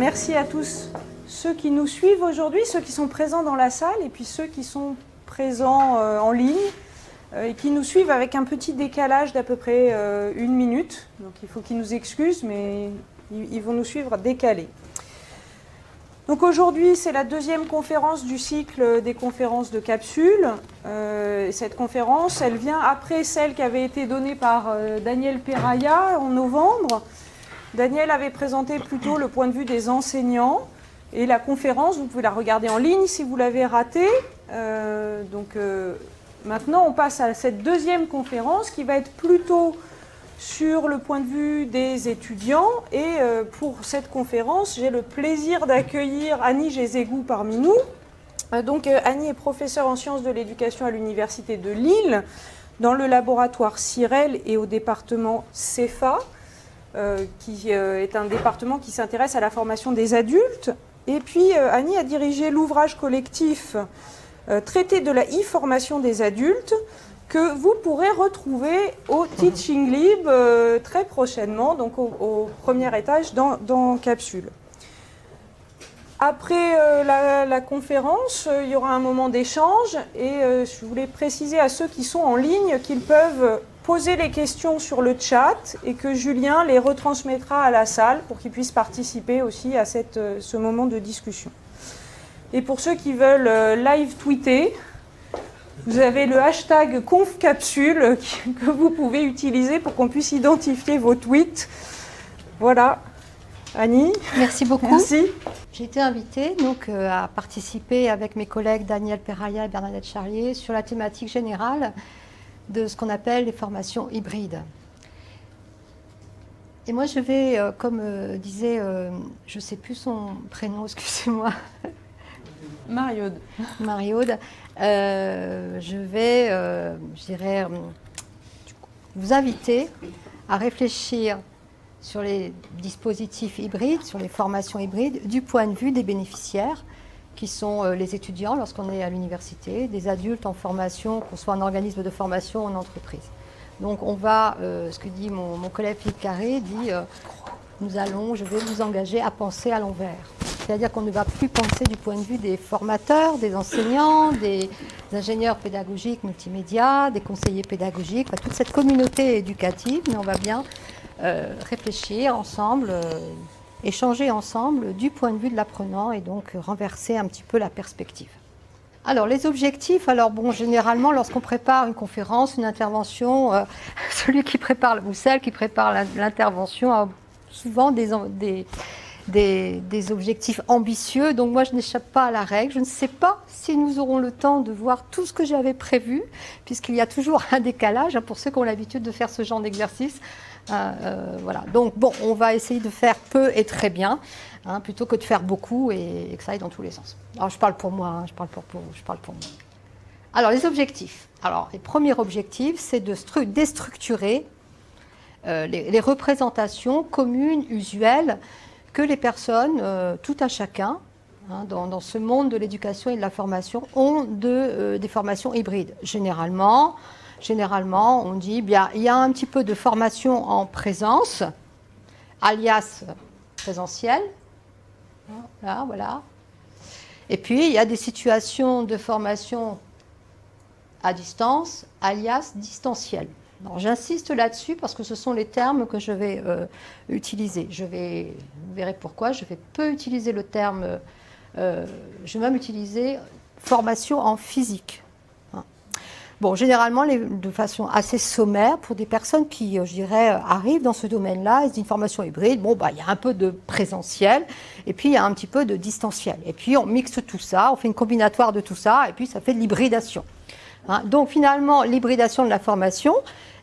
Merci à tous ceux qui nous suivent aujourd'hui, ceux qui sont présents dans la salle et puis ceux qui sont présents euh, en ligne euh, et qui nous suivent avec un petit décalage d'à peu près euh, une minute. Donc il faut qu'ils nous excusent, mais ils, ils vont nous suivre décalés. Donc aujourd'hui, c'est la deuxième conférence du cycle des conférences de capsules. Euh, et cette conférence, elle vient après celle qui avait été donnée par euh, Daniel Peraya en novembre. Daniel avait présenté plutôt le point de vue des enseignants. Et la conférence, vous pouvez la regarder en ligne si vous l'avez ratée. Euh, donc maintenant, on passe à cette deuxième conférence qui va être plutôt sur le point de vue des étudiants. Et euh, pour cette conférence, j'ai le plaisir d'accueillir Annie Gézégou parmi nous. Euh, donc euh, Annie est professeure en sciences de l'éducation à l'Université de Lille, dans le laboratoire CIREL et au département CEFA, qui est un département qui s'intéresse à la formation des adultes. Et puis Annie a dirigé l'ouvrage collectif Traité de la e-formation des adultes, que vous pourrez retrouver au Teaching Lib euh, très prochainement, donc au, premier étage dans, Capsule. Après euh, la, conférence, euh, il y aura un moment d'échange et je voulais préciser à ceux qui sont en ligne qu'ils peuvent poser les questions sur le chat et que Julien les retransmettra à la salle pour qu'ils puissent participer aussi à cette, ce moment de discussion. Et pour ceux qui veulent live tweeter, vous avez le hashtag confcapsule que vous pouvez utiliser pour qu'on puisse identifier vos tweets. Voilà. Annie, Merci beaucoup. merci. J'ai été invitée donc, euh, à participer avec mes collègues Daniel Perraya et Bernadette Charlier sur la thématique générale de ce qu'on appelle les formations hybrides. Et moi, je vais, euh, comme euh, disait, euh, je ne sais plus son prénom, excusez-moi, Mariode. Marie-Aude, euh, je vais, euh, je dirais, euh, vous inviter à réfléchir sur les dispositifs hybrides, sur les formations hybrides, du point de vue des bénéficiaires, qui sont euh, les étudiants lorsqu'on est à l'université, des adultes en formation, qu'on soit en organisme de formation ou en entreprise. Donc on va, ce que dit mon, mon collègue Philippe Carré, dit, nous allons, je vais vous engager à penser à l'envers. C'est-à-dire qu'on ne va plus penser du point de vue des formateurs, des enseignants, des ingénieurs pédagogiques multimédia, des conseillers pédagogiques, toute cette communauté éducative, mais on va bien euh, réfléchir ensemble, euh, échanger ensemble du point de vue de l'apprenant et donc renverser un petit peu la perspective. Alors les objectifs, alors bon, généralement lorsqu'on prépare une conférence, une intervention, euh, celui qui prépare ou celle qui prépare l'intervention a souvent des, des, des- objectifs ambitieux. Donc moi je n'échappe pas à la règle. Je ne sais pas si nous aurons le temps de voir tout ce que j'avais prévu, puisqu'il y a toujours un décalage hein, pour ceux qui ont l'habitude de faire ce genre d'exercice. Euh, euh, voilà. Donc bon, on va essayer de faire peu et très bien, hein, plutôt que de faire beaucoup et, que ça aille dans tous les sens. Alors je parle pour moi, hein, je, parle pour, pour- je parle pour moi. Alors les objectifs. Alors le premier objectif, c'est de stru- déstructurer les, les représentations communes, usuelles, que les personnes, euh, tout à chacun, hein, dans, dans ce monde de l'éducation et de la formation, ont de, euh, des formations hybrides. Généralement, généralement, on dit bien, il y a un petit peu de formation en présence, alias présentiel. Voilà, voilà. Et puis, il y a des situations de formation à distance, alias distanciel. J'insiste là-dessus parce que ce sont les termes que je vais euh, utiliser. Je vais, vous verrez pourquoi, je vais peu utiliser le terme, euh, je vais même utiliser formation en physique. Hein. Bon, généralement, de façon assez sommaire, pour des personnes qui, euh, je arrivent dans ce domaine-là, c'est une formation hybride, bon, bah, il y a un peu de présentiel, et puis il y a un petit peu de distanciel. Et puis on mixe tout ça, on fait une combinatoire de tout ça, et puis ça fait de l'hybridation. Hein, donc finalement, l'hybridation de la formation,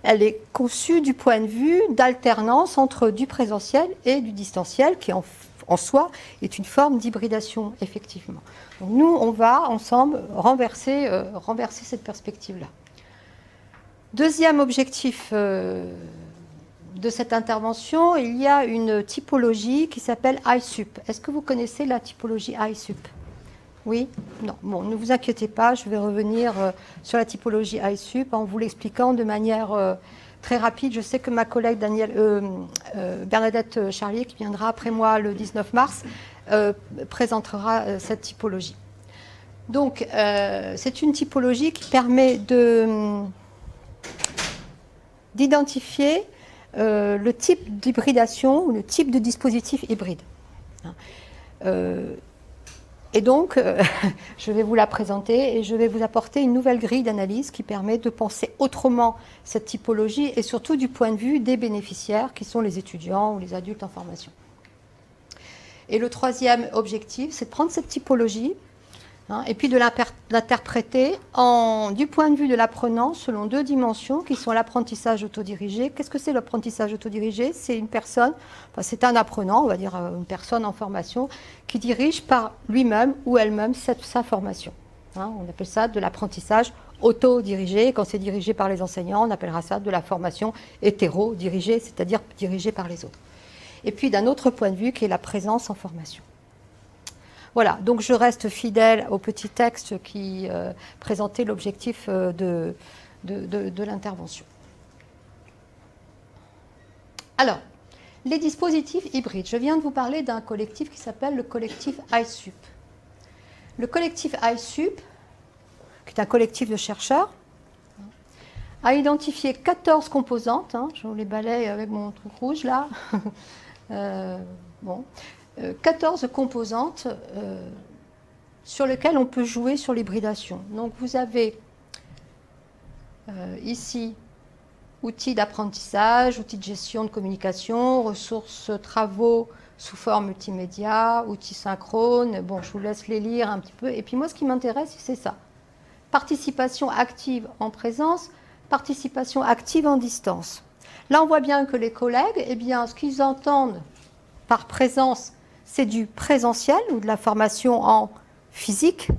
elle est conçue du point de vue d'alternance entre du présentiel et du distanciel, qui en, soi est une forme d'hybridation, effectivement. Nous, on va ensemble renverser, euh, cette perspective-là. Deuxième objectif euh, de cette intervention, il y a une typologie qui s'appelle ISUP. Est-ce que vous connaissez la typologie ISUP Oui Non. Bon, ne vous inquiétez pas, je vais revenir euh, sur la typologie ISUP en vous l'expliquant de manière euh, très rapide. Je sais que ma collègue Danielle, Bernadette Charlier, qui viendra après moi le 19 mars, présentera cette typologie. Donc, c'est une typologie qui permet d'identifier le type d'hybridation ou le type de dispositif hybride. Hein. Et donc, euh, je vais vous la présenter et je vais vous apporter une nouvelle grille d'analyse qui permet de penser autrement cette typologie et surtout du point de vue des bénéficiaires qui sont les étudiants ou les adultes en formation. Et le troisième objectif, c'est de prendre cette typologie Hein, et puis de l'interpréter du point de vue de l'apprenant selon deux dimensions qui sont l'apprentissage autodirigé. Qu'est-ce que c'est l'apprentissage autodirigé? C'est une personne, c'est un apprenant, on va dire euh, une personne en formation, qui dirige par lui-même ou elle-même sa formation. Hein, on appelle ça de l'apprentissage autodirigé. Quand c'est dirigé par les enseignants, on appellera ça de la formation hétéro-dirigée, c'est-à-dire dirigée par les autres. Et puis d'un autre point de vue qui est la présence en formation. Voilà, donc je reste fidèle au petit texte qui euh, présentait l'objectif euh, de, de, l'intervention. Alors, les dispositifs hybrides. Je viens de vous parler d'un collectif qui s'appelle le collectif ISUP. Le collectif ISUP, qui est un collectif de chercheurs, a identifié 14 composantes. Hein, je vous les balaye avec mon truc rouge là. Euh, bon. 14 euh, composantes euh, sur lesquelles on peut jouer sur l'hybridation. Donc vous avez euh, ici outils d'apprentissage, outils de gestion de communication, ressources travaux sous forme multimédia, outils synchrones. Bon, je vous laisse les lire un petit peu. Et puis moi, ce qui m'intéresse, c'est ça. Participation active en présence, participation active en distance. Là, on voit bien que les collègues, eh bien, ce qu'ils entendent par présence, c'est du présentiel ou de la formation en physique,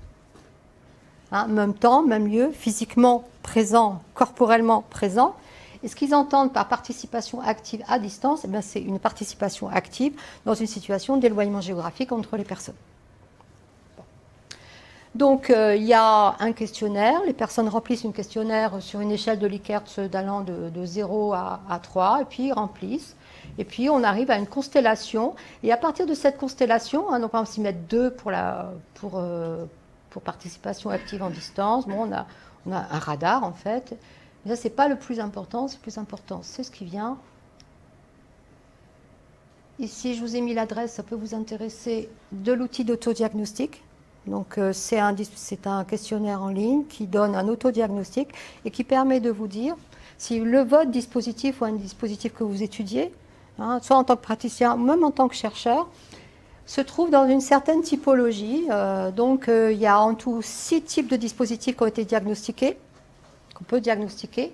hein, même temps, même lieu, physiquement présent, corporellement présent. Et ce qu'ils entendent par participation active à distance, eh c'est une participation active dans une situation d'éloignement géographique entre les personnes. Donc euh, il y a un questionnaire, les personnes remplissent un questionnaire sur une échelle de Likert d'allant de, 0 à, à, 3, et puis remplissent. Et puis on arrive à une constellation. Et à partir de cette constellation, hein, on peut s'y mettre deux pour, la, euh, pour participation active en distance. Bon, on a, on a un radar en fait. Mais ça, ce n'est pas le plus important. Le plus important, c'est ce qui vient. Ici, je vous ai mis l'adresse, ça peut vous intéresser, de l'outil d'autodiagnostic. Donc, euh, c'est un, un, questionnaire en ligne qui donne un autodiagnostic et qui permet de vous dire si le votre dispositif ou un dispositif que vous étudiez Hein, soit en tant que praticien, même en tant que chercheur, se trouve dans une certaine typologie. Euh, donc, euh, il y a en tout six types de dispositifs qui ont été diagnostiqués, qu'on peut diagnostiquer.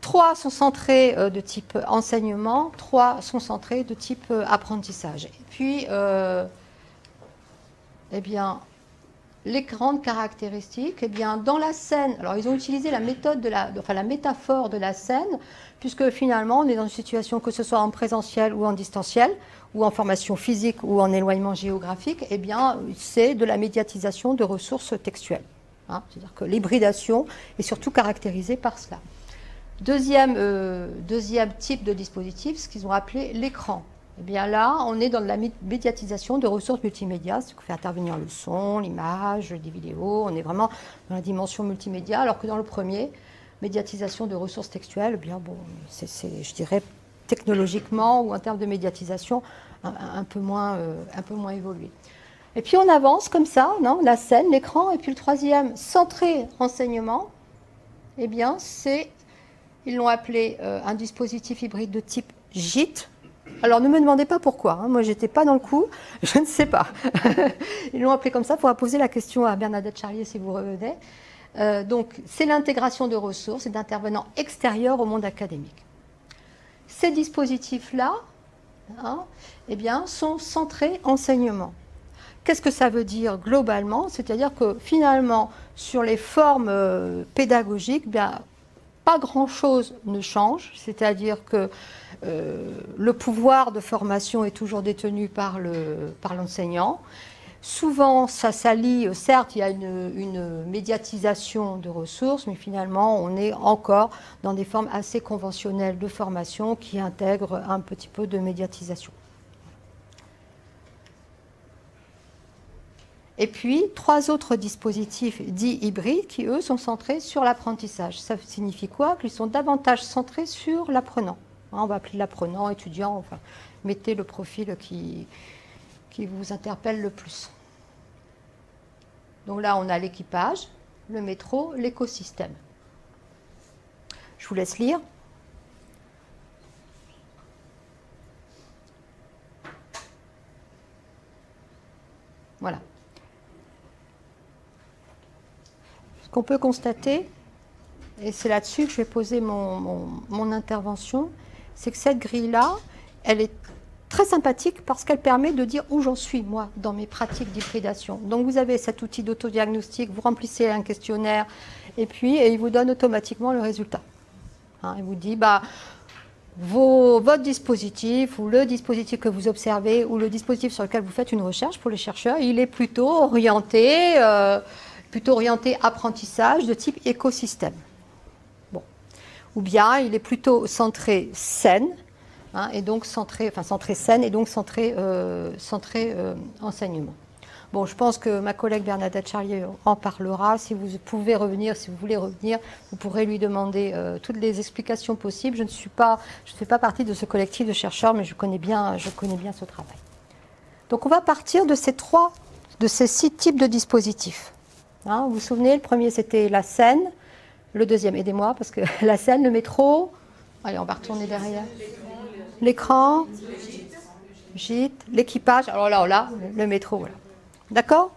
Trois sont centrés euh, de type enseignement, trois sont centrés de type apprentissage. Et puis, eh bien, les grandes caractéristiques, eh bien, dans la scène, alors ils ont utilisé la méthode de la, enfin la métaphore de la scène, puisque finalement on est dans une situation que ce soit en présentiel ou en distanciel, ou en formation physique ou en éloignement géographique, eh bien, c'est de la médiatisation de ressources textuelles. Hein. C'est-à-dire que l'hybridation est surtout caractérisée par cela. Deuxième, euh, deuxième type de dispositif, ce qu'ils ont appelé l'écran. Eh bien là, on est dans la médiatisation de ressources multimédia, ce qui fait intervenir le son, l'image, des vidéos. On est vraiment dans la dimension multimédia, alors que dans le premier, médiatisation de ressources textuelles, eh bien bon, c'est, je dirais, technologiquement ou en termes de médiatisation, un, peu, moins, euh, un peu moins évolué. Et puis on avance comme ça, non la scène, l'écran, et puis le troisième, centré enseignement, eh bien c'est, ils l'ont appelé euh, un dispositif hybride de type JIT, alors ne me demandez pas pourquoi, hein. moi j'étais pas dans le coup, je ne sais pas. Ils l'ont appelé comme ça, pour poser la question à Bernadette Charlier si vous revenez. Euh, donc c'est l'intégration de ressources et d'intervenants extérieurs au monde académique. Ces dispositifs-là hein, eh bien, sont centrés enseignement. Qu'est-ce que ça veut dire globalement? C'est-à-dire que finalement, sur les formes euh, pédagogiques, bien, pas grand-chose ne change, c'est-à-dire que euh, le pouvoir de formation est toujours détenu par l'enseignant. Souvent, ça s'allie, euh, certes, il y a une, médiatisation de ressources, mais finalement, on est encore dans des formes assez conventionnelles de formation qui intègrent un petit peu de médiatisation. Et puis, trois autres dispositifs dits hybrides qui, eux, sont centrés sur l'apprentissage. Ça signifie quoi? Qu'ils sont davantage centrés sur l'apprenant. Hein, on va appeler l'apprenant, étudiant, enfin, mettez le profil qui, qui vous interpelle le plus. Donc là, on a l'équipage, le métro, l'écosystème. Je vous laisse lire. Voilà. Ce qu'on peut constater, et c'est là-dessus que je vais poser mon, intervention, c'est que cette grille-là, elle est très sympathique parce qu'elle permet de dire où j'en suis, moi, dans mes pratiques d'hybridation. Donc vous avez cet outil d'autodiagnostic, vous remplissez un questionnaire, et puis il vous donne automatiquement le résultat. Hein, il vous dit, bah, votre dispositif ou le dispositif que vous observez ou le dispositif sur lequel vous faites une recherche pour les chercheurs, il est plutôt orienté, euh, plutôt orienté apprentissage de type écosystème. Bon. Ou bien il est plutôt centré scène, Hein, et donc centré, enfin scène et donc centré, euh, centré euh, enseignement. Bon, je pense que ma collègue Bernadette Charlier en parlera. Si vous pouvez revenir, si vous voulez revenir, vous pourrez lui demander euh, toutes les explications possibles. Je ne suis pas, je ne fais pas partie de ce collectif de chercheurs, mais je connais bien, je connais bien ce travail. Donc, on va partir de ces trois, de ces six types de dispositifs. Hein, vous vous souvenez, le premier c'était la scène, le deuxième, aidez-moi parce que la scène, le métro. Allez, on va retourner derrière l'écran, gîte, l'équipage, alors là, le métro, voilà. D'accord?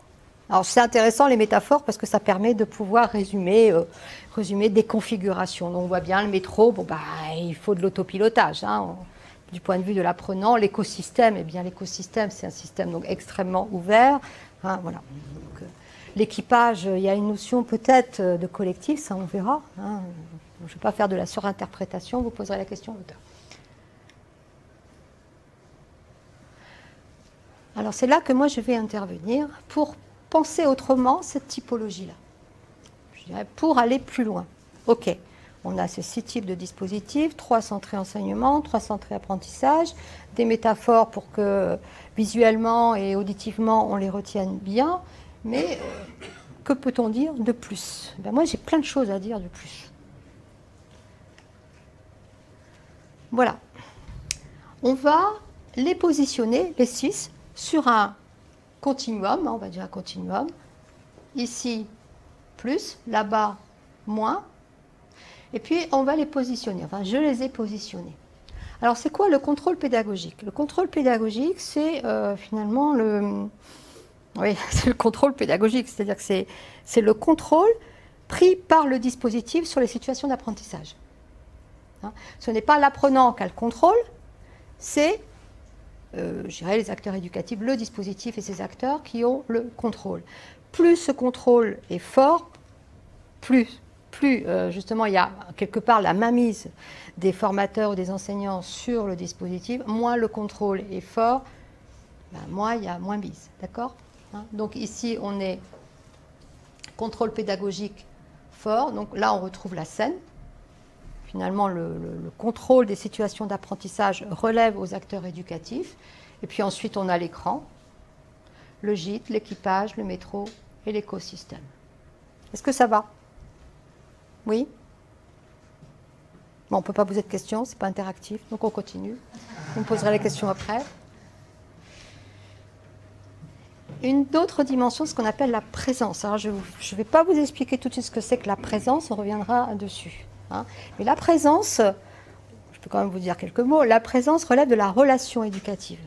Alors c'est intéressant les métaphores parce que ça permet de pouvoir résumer, euh, résumer des configurations. Donc on voit bien le métro, bon bah il faut de l'autopilotage. Hein. du point de vue de l'apprenant, l'écosystème, eh bien l'écosystème c'est un système donc extrêmement ouvert. Hein, voilà. Euh, l'équipage, il y a une notion peut-être euh, de collectif, ça on verra. Hein. Je ne vais pas faire de la surinterprétation, vous poserez la question au Alors c'est là que moi je vais intervenir pour penser autrement cette typologie-là. Pour aller plus loin. Ok, on a ces six types de dispositifs, trois centrés enseignement, trois centrés apprentissage, des métaphores pour que visuellement et auditivement on les retienne bien, mais euh, que peut-on dire de plus? Ben Moi j'ai plein de choses à dire de plus. Voilà. On va les positionner, les six, sur un continuum, on va dire un continuum, ici plus, là-bas moins, et puis on va les positionner, enfin je les ai positionnés. Alors c'est quoi le contrôle pédagogique? Le contrôle pédagogique, c'est euh, finalement le... Oui, c'est le contrôle pédagogique, c'est-à-dire que c'est le contrôle pris par le dispositif sur les situations d'apprentissage. Hein? Ce n'est pas l'apprenant qui a le contrôle, c'est euh, les acteurs éducatifs, le dispositif et ses acteurs qui ont le contrôle. Plus ce contrôle est fort, plus, plus euh, justement il y a quelque part la mainmise des formateurs ou des enseignants sur le dispositif, moins le contrôle est fort, ben, moins il y a moins bise. D'accord hein Donc ici, on est contrôle pédagogique fort. Donc là, on retrouve la scène, finalement, le, contrôle des situations d'apprentissage relève aux acteurs éducatifs. Et puis ensuite, on a l'écran, le gîte, l'équipage, le métro et l'écosystème. Est-ce que ça va? Oui? Bon, on ne peut pas poser de questions, ce n'est pas interactif, donc on continue. Vous me poserez les questions après. Une autre dimension, ce qu'on appelle la présence. Alors, je ne vais pas vous expliquer tout de suite ce que c'est que la présence, on reviendra dessus. Hein. Mais la présence, je peux quand même vous dire quelques mots, la présence relève de la relation éducative.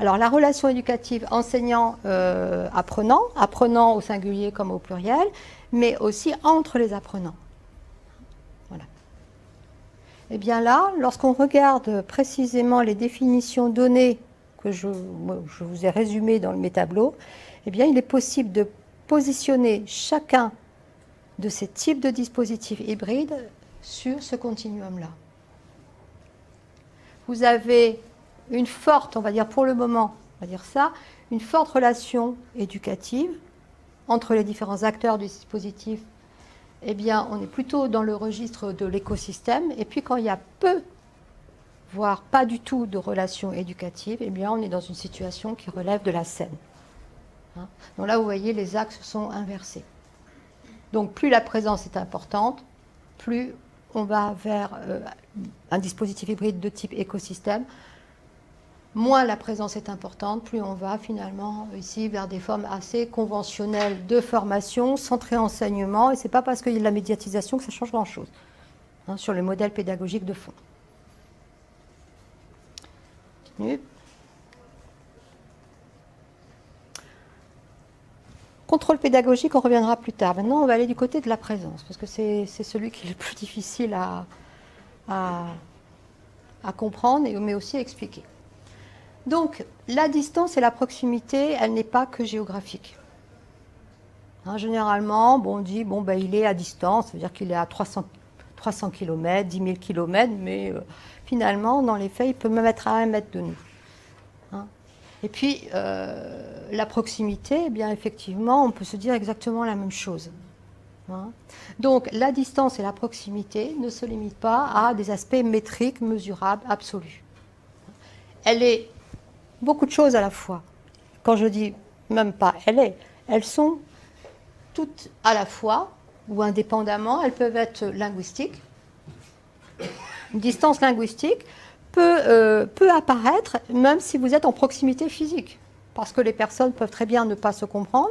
Alors la relation éducative enseignant-apprenant, euh, apprenant au singulier comme au pluriel, mais aussi entre les apprenants. Voilà. Et eh bien là, lorsqu'on regarde précisément les définitions données que je, je, vous ai résumées dans mes tableaux, eh bien il est possible de positionner chacun de ces types de dispositifs hybrides sur ce continuum-là. Vous avez une forte, on va dire pour le moment, on va dire ça, une forte relation éducative entre les différents acteurs du dispositif, eh bien, on est plutôt dans le registre de l'écosystème. Et puis, quand il y a peu, voire pas du tout de relation éducative, eh bien, on est dans une situation qui relève de la scène. Hein? Donc là, vous voyez, les axes sont inversés. Donc, plus la présence est importante, plus on va vers euh, un dispositif hybride de type écosystème, moins la présence est importante, plus on va finalement ici vers des formes assez conventionnelles de formation, centrées enseignement, et ce n'est pas parce qu'il y a de la médiatisation que ça change grand-chose hein, sur le modèle pédagogique de fond. Contrôle pédagogique, on reviendra plus tard. Maintenant, on va aller du côté de la présence, parce que c'est celui qui est le plus difficile à, à comprendre, mais aussi à expliquer. Donc, la distance et la proximité, elle n'est pas que géographique. Hein, généralement, bon, on dit, bon, ben, il est à distance, ça veut dire qu'il est à 300, 300 km, 10 000 km, mais euh, finalement, dans les faits, il peut même être à un mètre de nous. Et puis, euh, la proximité, eh bien, effectivement, on peut se dire exactement la même chose. Hein. Donc, la distance et la proximité ne se limitent pas à des aspects métriques, mesurables, absolus. Elle est beaucoup de choses à la fois. Quand je dis même pas elle est, elles sont toutes à la fois ou indépendamment, elles peuvent être linguistiques. Une distance linguistique peut, euh, peut apparaître même si vous êtes en proximité physique, parce que les personnes peuvent très bien ne pas se comprendre,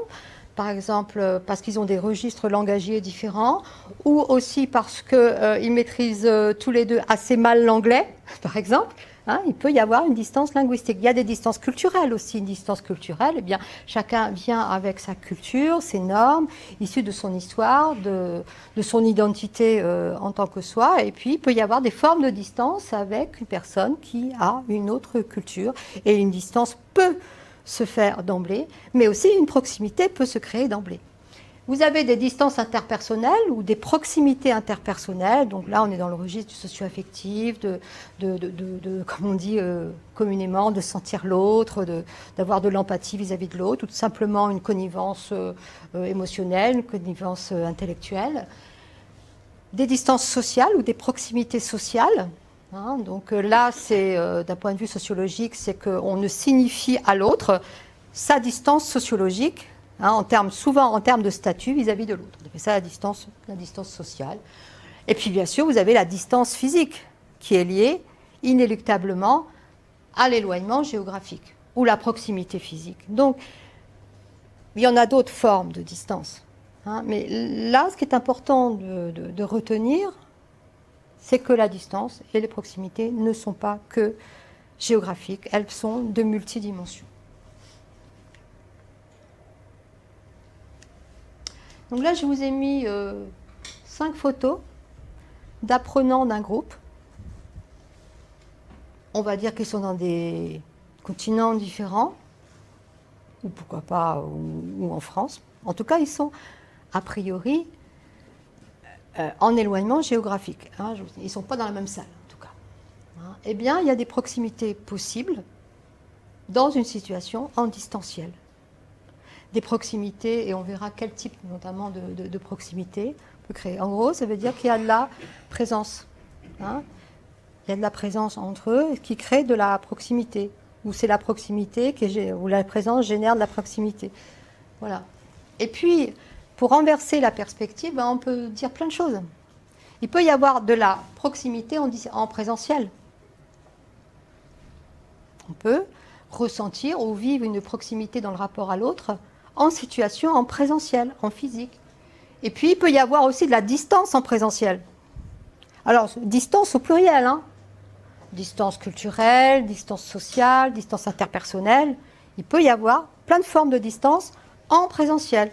par exemple euh, parce qu'ils ont des registres langagiers différents, ou aussi parce qu'ils euh, maîtrisent tous les deux assez mal l'anglais, par exemple. Hein, il peut y avoir une distance linguistique. Il y a des distances culturelles aussi. Une distance culturelle, eh bien, chacun vient avec sa culture, ses normes, issues de son histoire, de, son identité euh, en tant que soi. Et puis, il peut y avoir des formes de distance avec une personne qui a une autre culture. Et une distance peut se faire d'emblée, mais aussi une proximité peut se créer d'emblée. Vous avez des distances interpersonnelles ou des proximités interpersonnelles. Donc là, on est dans le registre du socio-affectif, de, comme on dit euh, communément, de sentir l'autre, d'avoir de, l'empathie vis-à-vis de l'autre, ou tout simplement une connivence euh, euh, émotionnelle, une connivence intellectuelle. Des distances sociales ou des proximités sociales. Hein. donc là, c'est d'un point de vue sociologique, c'est qu'on ne signifie à l'autre sa distance sociologique Hein, en termes, souvent en termes de statut vis-à-vis de l'autre. On ça la distance, la distance sociale. Et puis bien sûr, vous avez la distance physique qui est liée inéluctablement à l'éloignement géographique ou la proximité physique. Donc, il y en a d'autres formes de distance. Hein, mais là, ce qui est important de retenir, c'est que la distance et les proximités ne sont pas que géographiques, elles sont de multidimensions. Donc là, je vous ai mis euh, cinq photos d'apprenants d'un groupe. On va dire qu'ils sont dans des continents différents, ou pourquoi pas, ou, en France. En tout cas, ils sont a priori euh, en éloignement géographique. Hein. ils ne sont pas dans la même salle, en tout cas. Hein. Eh bien, il y a des proximités possibles dans une situation en distanciel des proximités, et on verra quel type notamment de, proximité on peut créer. En gros, ça veut dire qu'il y a de la présence. Hein. il y a de la présence entre eux qui crée de la proximité, ou c'est la proximité qui où la présence génère de la proximité. Voilà. Et puis, pour renverser la perspective, ben, on peut dire plein de choses. Il peut y avoir de la proximité en, en présentiel. On peut ressentir ou vivre une proximité dans le rapport à l'autre en situation en présentiel, en physique. Et puis, il peut y avoir aussi de la distance en présentiel. Alors, distance au pluriel, hein. distance culturelle, distance sociale, distance interpersonnelle. Il peut y avoir plein de formes de distance en présentiel.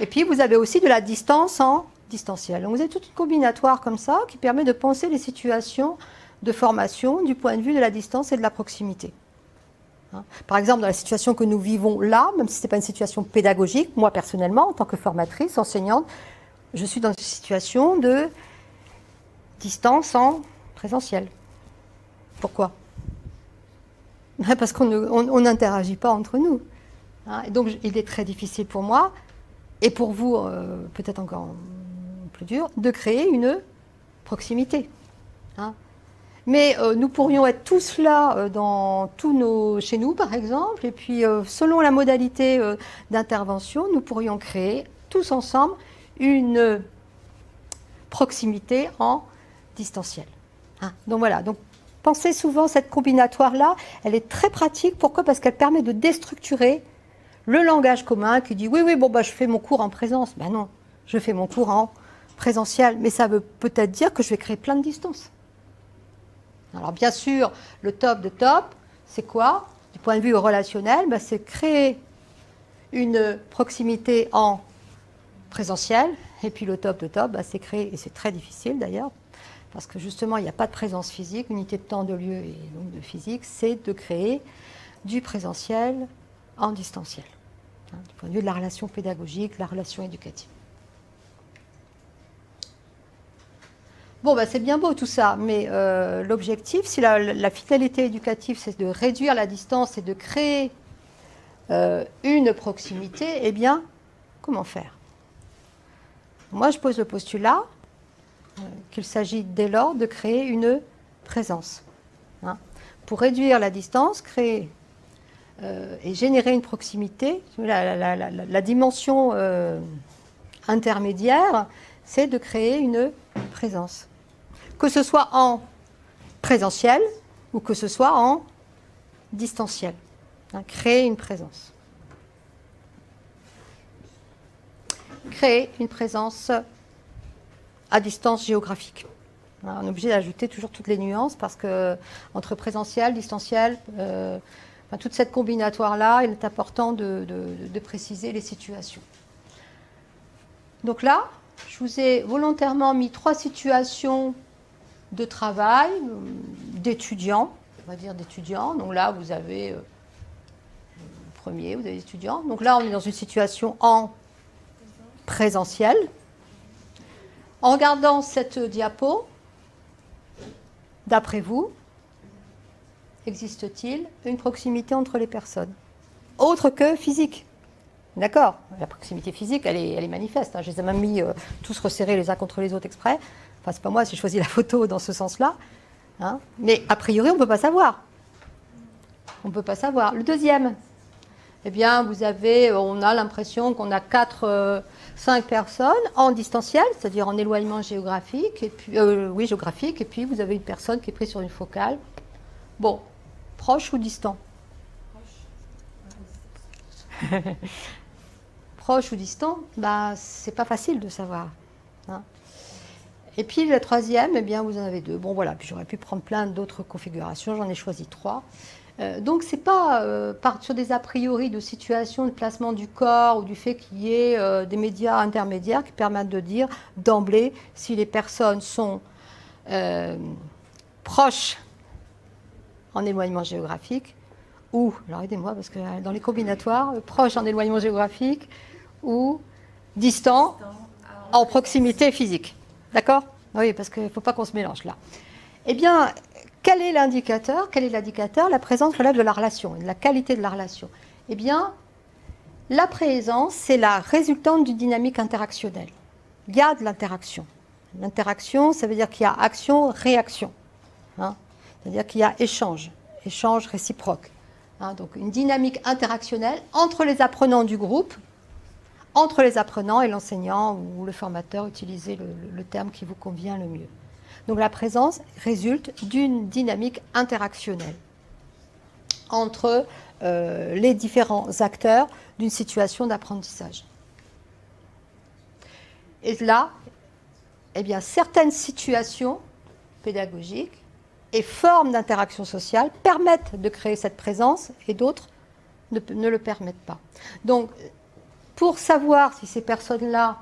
Et puis, vous avez aussi de la distance en distanciel. Donc, vous avez toute une combinatoire comme ça qui permet de penser les situations de formation du point de vue de la distance et de la proximité. Hein. Par exemple, dans la situation que nous vivons là, même si ce n'est pas une situation pédagogique, moi personnellement, en tant que formatrice, enseignante, je suis dans une situation de distance en présentiel. Pourquoi? Parce qu'on n'interagit pas entre nous. Hein. Et donc il est très difficile pour moi, et pour vous euh, peut-être encore plus dur, de créer une proximité. Mais euh, nous pourrions être tous là euh, dans tous nos, chez nous, par exemple, et puis selon la modalité d'intervention, nous pourrions créer tous ensemble une proximité en distanciel. Hein. Donc voilà. Donc pensez souvent cette combinatoire-là, elle est très pratique. Pourquoi? Parce qu'elle permet de déstructurer le langage commun qui dit oui, oui, bon, bah, je fais mon cours en présence. Ben non, je fais mon cours en présentiel. Mais ça veut peut-être dire que je vais créer plein de distances. Alors bien sûr, le top de top, c'est quoi? Du point de vue relationnel, ben, c'est créer une proximité en présentiel. Et puis le top de top, ben, c'est créer, et c'est très difficile d'ailleurs, parce que justement, il n'y a pas de présence physique, unité de temps, de lieu et donc de physique, c'est de créer du présentiel en distanciel. Hein, du point de vue de la relation pédagogique, la relation éducative. Bon, bah, c'est bien beau tout ça, mais euh, l'objectif, si la, finalité éducative, c'est de réduire la distance et de créer euh, une proximité, eh bien, comment faire? Moi, je pose le postulat euh, qu'il s'agit dès lors de créer une présence. Hein. Pour réduire la distance, créer et générer une proximité, la, dimension euh, intermédiaire, c'est de créer une présence. Que ce soit en présentiel ou que ce soit en distanciel. Hein, créer une présence. Créer une présence à distance géographique. On est obligé d'ajouter toujours toutes les nuances parce que entre présentiel, distanciel, euh, toute cette combinatoire-là, il est important de, préciser les situations. Donc là, je vous ai volontairement mis trois situations de travail, euh, d'étudiants, on va dire d'étudiants. Donc là, vous avez euh, le premier, vous avez étudiants. Donc là, on est dans une situation en présentiel. En regardant cette diapo, d'après vous, existe-t-il une proximité entre les personnes? Autre que physique. D'accord La proximité physique, elle est, elle est manifeste. Hein. Je les ai même mis euh, tous resserrés les uns contre les autres exprès. Enfin, c'est pas moi, j'ai choisi la photo dans ce sens-là. Hein. Mais a priori, on ne peut pas savoir. On ne peut pas savoir. Le deuxième, eh bien, vous avez, on a l'impression qu'on a quatre, euh, cinq personnes en distanciel, c'est-à-dire en éloignement géographique, et puis, euh, oui, géographique, et puis vous avez une personne qui est prise sur une focale. Bon, Proche ou distant? Proche ou distant, bah, c'est pas facile de savoir. Hein. Et puis la troisième, eh bien, vous en avez deux. Bon voilà, puis j'aurais pu prendre plein d'autres configurations, j'en ai choisi trois. Euh, donc c'est pas euh, sur des a priori de situation de placement du corps ou du fait qu'il y ait euh, des médias intermédiaires qui permettent de dire d'emblée si les personnes sont proches en éloignement géographique, ou, alors aidez-moi parce que dans les combinatoires, proche en éloignement géographique, ou distant en proximité physique. D'accord? Oui, parce qu'il ne faut pas qu'on se mélange là. Eh bien, quel est l'indicateur Quel est l'indicateur? La présence relève de la relation, de la qualité de la relation. Eh bien, la présence, c'est la résultante d'une dynamique interactionnelle. Il y a de l'interaction. L'interaction, ça veut dire qu'il y a action, réaction. Hein? C'est-à-dire qu'il y a échange, échange réciproque. Hein, donc une dynamique interactionnelle entre les apprenants du groupe, entre les apprenants et l'enseignant ou le formateur, utilisez le, terme qui vous convient le mieux. Donc la présence résulte d'une dynamique interactionnelle entre euh, les différents acteurs d'une situation d'apprentissage. Et là, eh bien, certaines situations pédagogiques et formes d'interaction sociale permettent de créer cette présence et d'autres ne, le permettent pas. Donc, pour savoir si ces personnes-là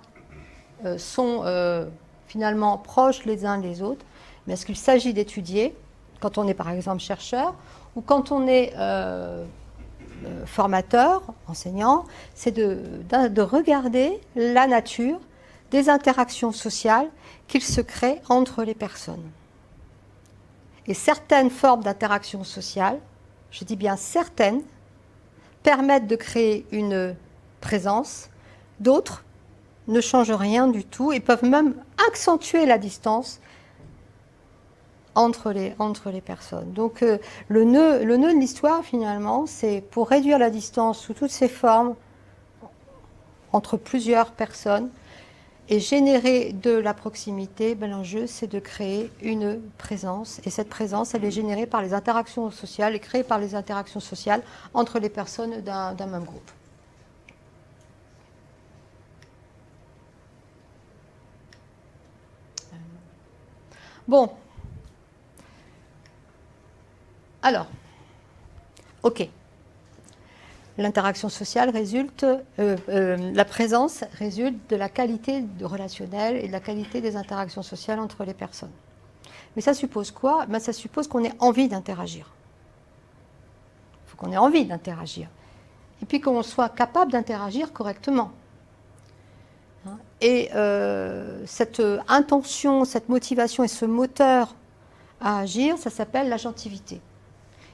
euh, sont euh, finalement proches les uns des autres, mais est-ce qu'il s'agit d'étudier, quand on est par exemple chercheur, ou quand on est euh, formateur, enseignant, c'est de, de regarder la nature des interactions sociales qu'il se crée entre les personnes. Et certaines formes d'interaction sociale je dis bien certaines, permettent de créer une présence, d'autres ne changent rien du tout et peuvent même accentuer la distance entre les, personnes. Donc euh, le, nœud, le nœud de l'histoire, finalement, c'est pour réduire la distance sous toutes ses formes entre plusieurs personnes et générer de la proximité, ben, l'enjeu, c'est de créer une présence. Et cette présence, elle est générée par les interactions sociales et créée par les interactions sociales entre les personnes d'un même groupe. Bon. Alors, ok. L'interaction sociale résulte, euh, euh, la présence résulte de la qualité de relationnel et de la qualité des interactions sociales entre les personnes. Mais ça suppose quoi? Ben, Ça suppose qu'on ait envie d'interagir. Il faut qu'on ait envie d'interagir. Et puis qu'on soit capable d'interagir correctement. Et euh, cette intention, cette motivation et ce moteur à agir, ça s'appelle l'agentivité.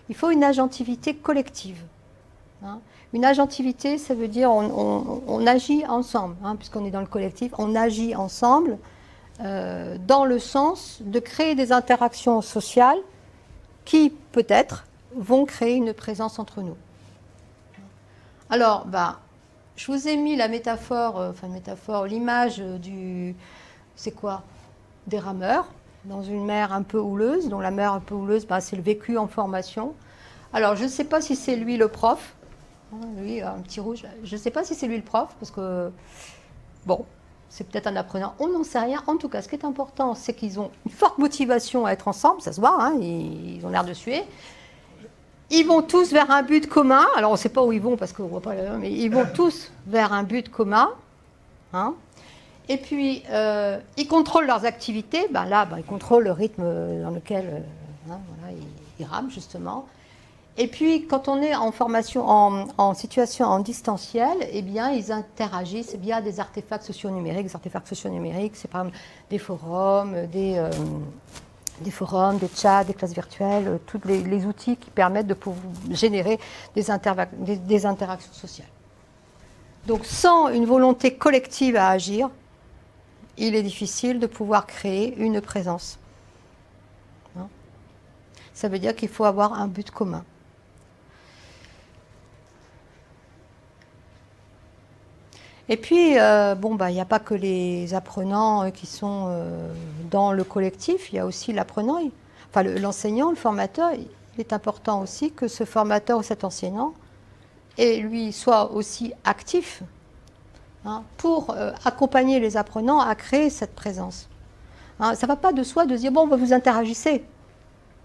Il faut une agentivité collective. Hein? Une agentivité, ça veut dire on, agit ensemble, hein, puisqu'on est dans le collectif, on agit ensemble euh, dans le sens de créer des interactions sociales qui, peut-être, vont créer une présence entre nous. Alors, bah, je vous ai mis la métaphore, euh, enfin métaphore, l'image du, c'est quoi? Des rameurs dans une mer un peu houleuse, dont la mer un peu houleuse, bah, c'est le vécu en formation. Alors, je ne sais pas si c'est lui le prof, lui, un petit rouge. Je ne sais pas si c'est lui le prof, parce que, bon, c'est peut-être un apprenant, on n'en sait rien. En tout cas, ce qui est important, c'est qu'ils ont une forte motivation à être ensemble, ça se voit, hein, ils, ont l'air de suer. Ils vont tous vers un but commun. Alors, on ne sait pas où ils vont parce qu'on ne voit pas, mais ils vont tous vers un but commun. Hein. Et puis, euh, ils contrôlent leurs activités. Ben là, ben, ils contrôlent le rythme dans lequel euh, hein, ils, ils, rament, justement. Et puis, quand on est en formation, en, situation en distanciel, eh bien, ils interagissent via des artefacts socio-numériques. Des artefacts socio-numériques, c'est par exemple des forums, des, euh, des forums, des chats, des classes virtuelles, euh, tous les, outils qui permettent de générer des, interactions sociales. Donc, sans une volonté collective à agir, il est difficile de pouvoir créer une présence. Hein? Ça veut dire qu'il faut avoir un but commun. Et puis, euh, bon, bah, il n'y a pas que les apprenants euh, qui sont euh, dans le collectif, il y a aussi l'apprenant, enfin l'enseignant, le, formateur. Il est important aussi que ce formateur ou cet enseignant et lui soit aussi actif hein, pour accompagner les apprenants à créer cette présence. Hein, ça ne va pas de soi de dire bon, bah, vous interagissez.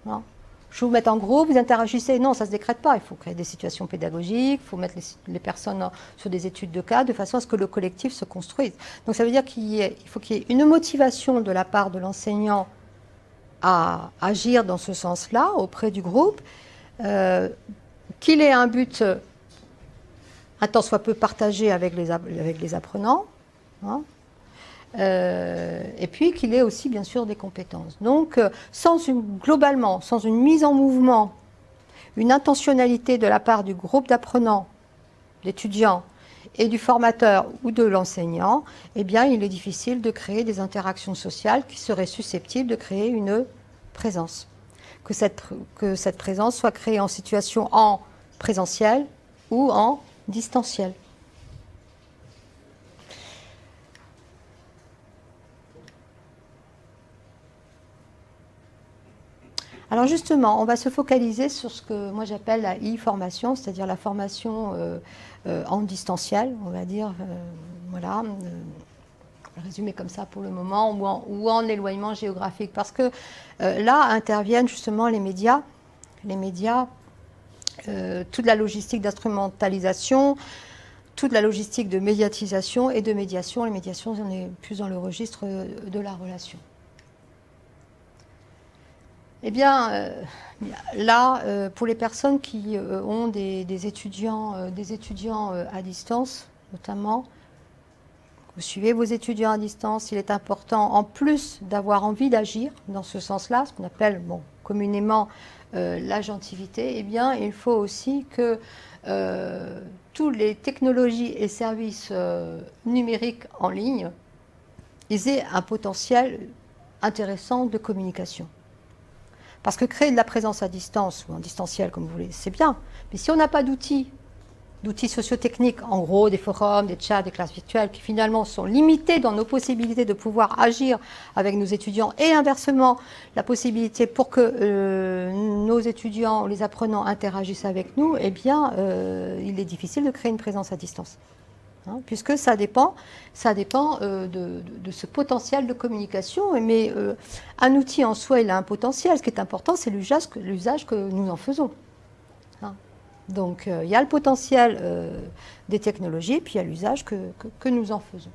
Hein je vous mets en groupe, vous interagissez. Non, ça ne se décrète pas. Il faut créer des situations pédagogiques, il faut mettre les, personnes sur des études de cas de façon à ce que le collectif se construise. Donc ça veut dire qu'il faut qu'il y ait une motivation de la part de l'enseignant à agir dans ce sens-là auprès du groupe, euh, qu'il ait un but un tant soit peu partagé avec les, avec les apprenants. Hein, euh, et puis qu'il ait aussi bien sûr des compétences. Donc euh, sans globalement, sans une mise en mouvement, une intentionnalité de la part du groupe d'apprenants, d'étudiants et du formateur ou de l'enseignant, eh bien il est difficile de créer des interactions sociales qui seraient susceptibles de créer une présence. Que cette, que cette présence soit créée en situation en présentiel ou en distanciel. Alors justement, on va se focaliser sur ce que moi j'appelle la e-formation, c'est-à-dire la formation euh, euh, en distanciel, on va dire, euh, voilà, résumé comme ça pour le moment, ou en, éloignement géographique, parce que là interviennent justement les médias, les médias, toute la logistique d'instrumentalisation, toute la logistique de médiatisation et de médiation. Les médiations, on est plus dans le registre de la relation. Eh bien, euh, là, euh, pour les personnes qui euh, ont des, étudiants, des étudiants à distance, notamment, vous suivez vos étudiants à distance, il est important, en plus d'avoir envie d'agir dans ce sens-là, ce qu'on appelle, bon, communément l'agentivité, eh bien, il faut aussi que toutes les technologies et services numériques en ligne aient un potentiel intéressant de communication. Parce que créer de la présence à distance ou en distanciel, comme vous voulez, c'est bien. Mais si on n'a pas d'outils d'outils sociotechniques, en gros des forums, des chats, des classes virtuelles, qui finalement sont limités dans nos possibilités de pouvoir agir avec nos étudiants et inversement la possibilité pour que euh, nos étudiants, les apprenants interagissent avec nous, eh bien, euh, il est difficile de créer une présence à distance. Hein, puisque ça dépend, euh, de, ce potentiel de communication. Mais un outil en soi, il a un potentiel. Ce qui est important, c'est l'usage que nous en faisons. Donc euh, il y a le potentiel euh, des technologies, puis il y a l'usage que, nous en faisons.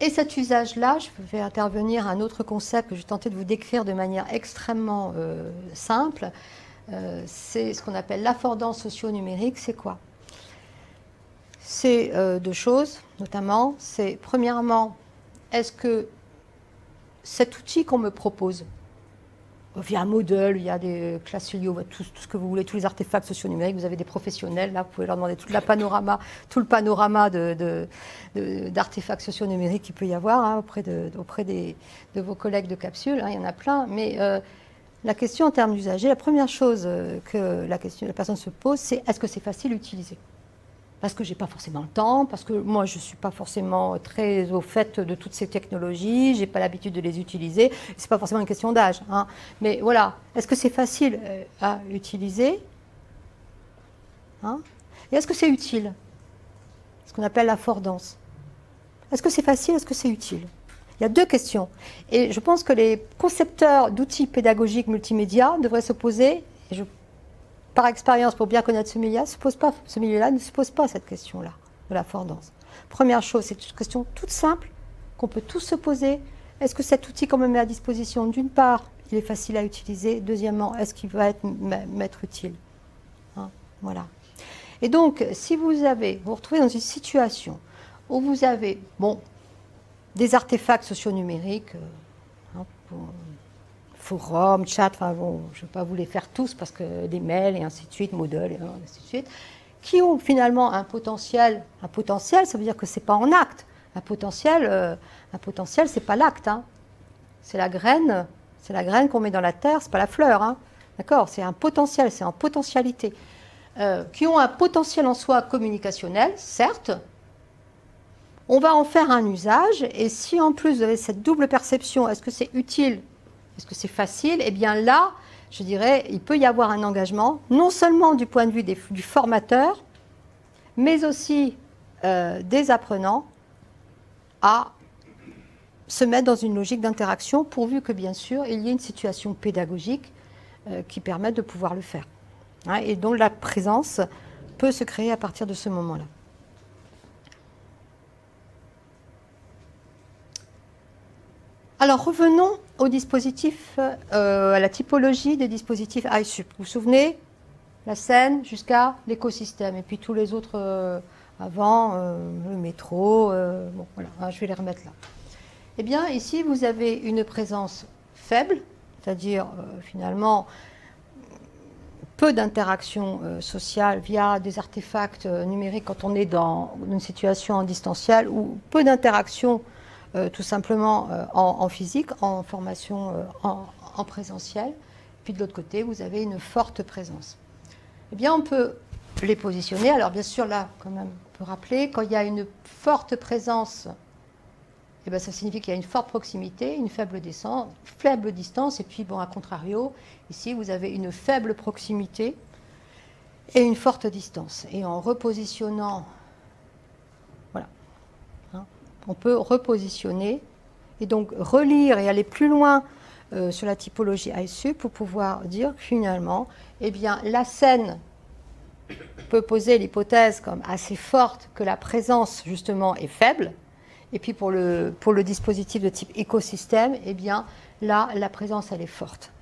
Et cet usage-là, je vais intervenir à un autre concept que je tenter de vous décrire de manière extrêmement euh, c'est ce qu'on appelle l'affordance socio-numérique. C'est quoi? C'est deux choses, notamment. C'est premièrement, est-ce que cet outil qu'on me propose, via Moodle, il y a des classes tout, tout, ce que vous voulez, tous les artefacts socio-numériques, vous avez des professionnels, là, vous pouvez leur demander tout, la panorama, tout le panorama d'artefacts socio-numériques qu'il peut y avoir hein, auprès, de, auprès de vos collègues de capsule, hein, il y en a plein, mais euh, la question en termes d'usager, la première chose euh, que la, personne se pose, c'est est-ce que c'est facile à utiliser? Parce que je n'ai pas forcément le temps, parce que moi je ne suis pas forcément très au fait de toutes ces technologies, je n'ai pas l'habitude de les utiliser. Ce n'est pas forcément une question d'âge. Hein. Mais voilà, est-ce que c'est facile euh, à utiliser? Hein? Et est-ce que c'est utile? Ce qu'on appelle l'affordance. Est-ce que c'est facile? Est-ce que c'est utile? Il y a deux questions. Et je pense que les concepteurs d'outils pédagogiques multimédia devraient se poser, et je par expérience, pour bien connaître ce milieu-là, ce milieu-là ne se pose pas cette question-là de la fordance. Première chose, c'est une question toute simple qu'on peut tous se poser. Est-ce que cet outil qu'on me met à disposition, d'une part, il est facile à utiliser Deuxièmement, est-ce qu'il va être, m'être utile hein, Voilà. Et donc, si vous avez, vous vous retrouvez dans une situation où vous avez, bon, des artefacts socio-numériques, euh, hein, forums, chat, enfin bon, je ne vais pas vous les faire tous parce que des mails et ainsi de suite, Moodle et ainsi de suite, qui ont finalement un potentiel. Un potentiel, ça veut dire que ce n'est pas en acte. Un potentiel, euh, un c'est pas l'acte. Hein. C'est la graine, c'est la graine qu'on met dans la terre, c'est pas la fleur. Hein. D'accord? C'est un potentiel, c'est en potentialité. Euh, qui ont un potentiel en soi communicationnel, certes. On va en faire un usage, et si en plus vous avez cette double perception, est-ce que c'est utile est-ce que c'est facile Eh bien là, je dirais, il peut y avoir un engagement, non seulement du point de vue du formateur, mais aussi euh, des apprenants à se mettre dans une logique d'interaction, pourvu que, bien sûr, il y ait une situation pédagogique euh, qui permette de pouvoir le faire. Hein, et dont la présence peut se créer à partir de ce moment-là. Alors revenons au dispositif, euh, à la typologie des dispositifs iSup. Vous vous souvenez La scène jusqu'à l'écosystème et puis tous les autres euh, avant, euh, le métro. hein, je vais les remettre là. Eh bien, ici, vous avez une présence faible, c'est-à-dire finalement peu d'interaction sociale via des artefacts numériques quand on est dans une situation en distanciel ou peu d'interaction euh, tout simplement euh, en, physique, en formation euh, en, présentiel. Puis de l'autre côté, vous avez une forte présence. Eh bien, on peut les positionner. Alors, bien sûr, là, quand même, on peut rappeler, quand il y a une forte présence, eh bien, ça signifie qu'il y a une forte proximité, une faible, distance, faible distance. Et puis, bon, à contrario, ici, vous avez une faible proximité et une forte distance. Et en repositionnant on peut repositionner et donc relire et aller plus loin euh, sur la typologie ISU pour pouvoir dire finalement, eh la scène peut poser l'hypothèse comme assez forte que la présence justement est faible. Et puis pour le, dispositif de type écosystème, eh là, la présence, elle est forte.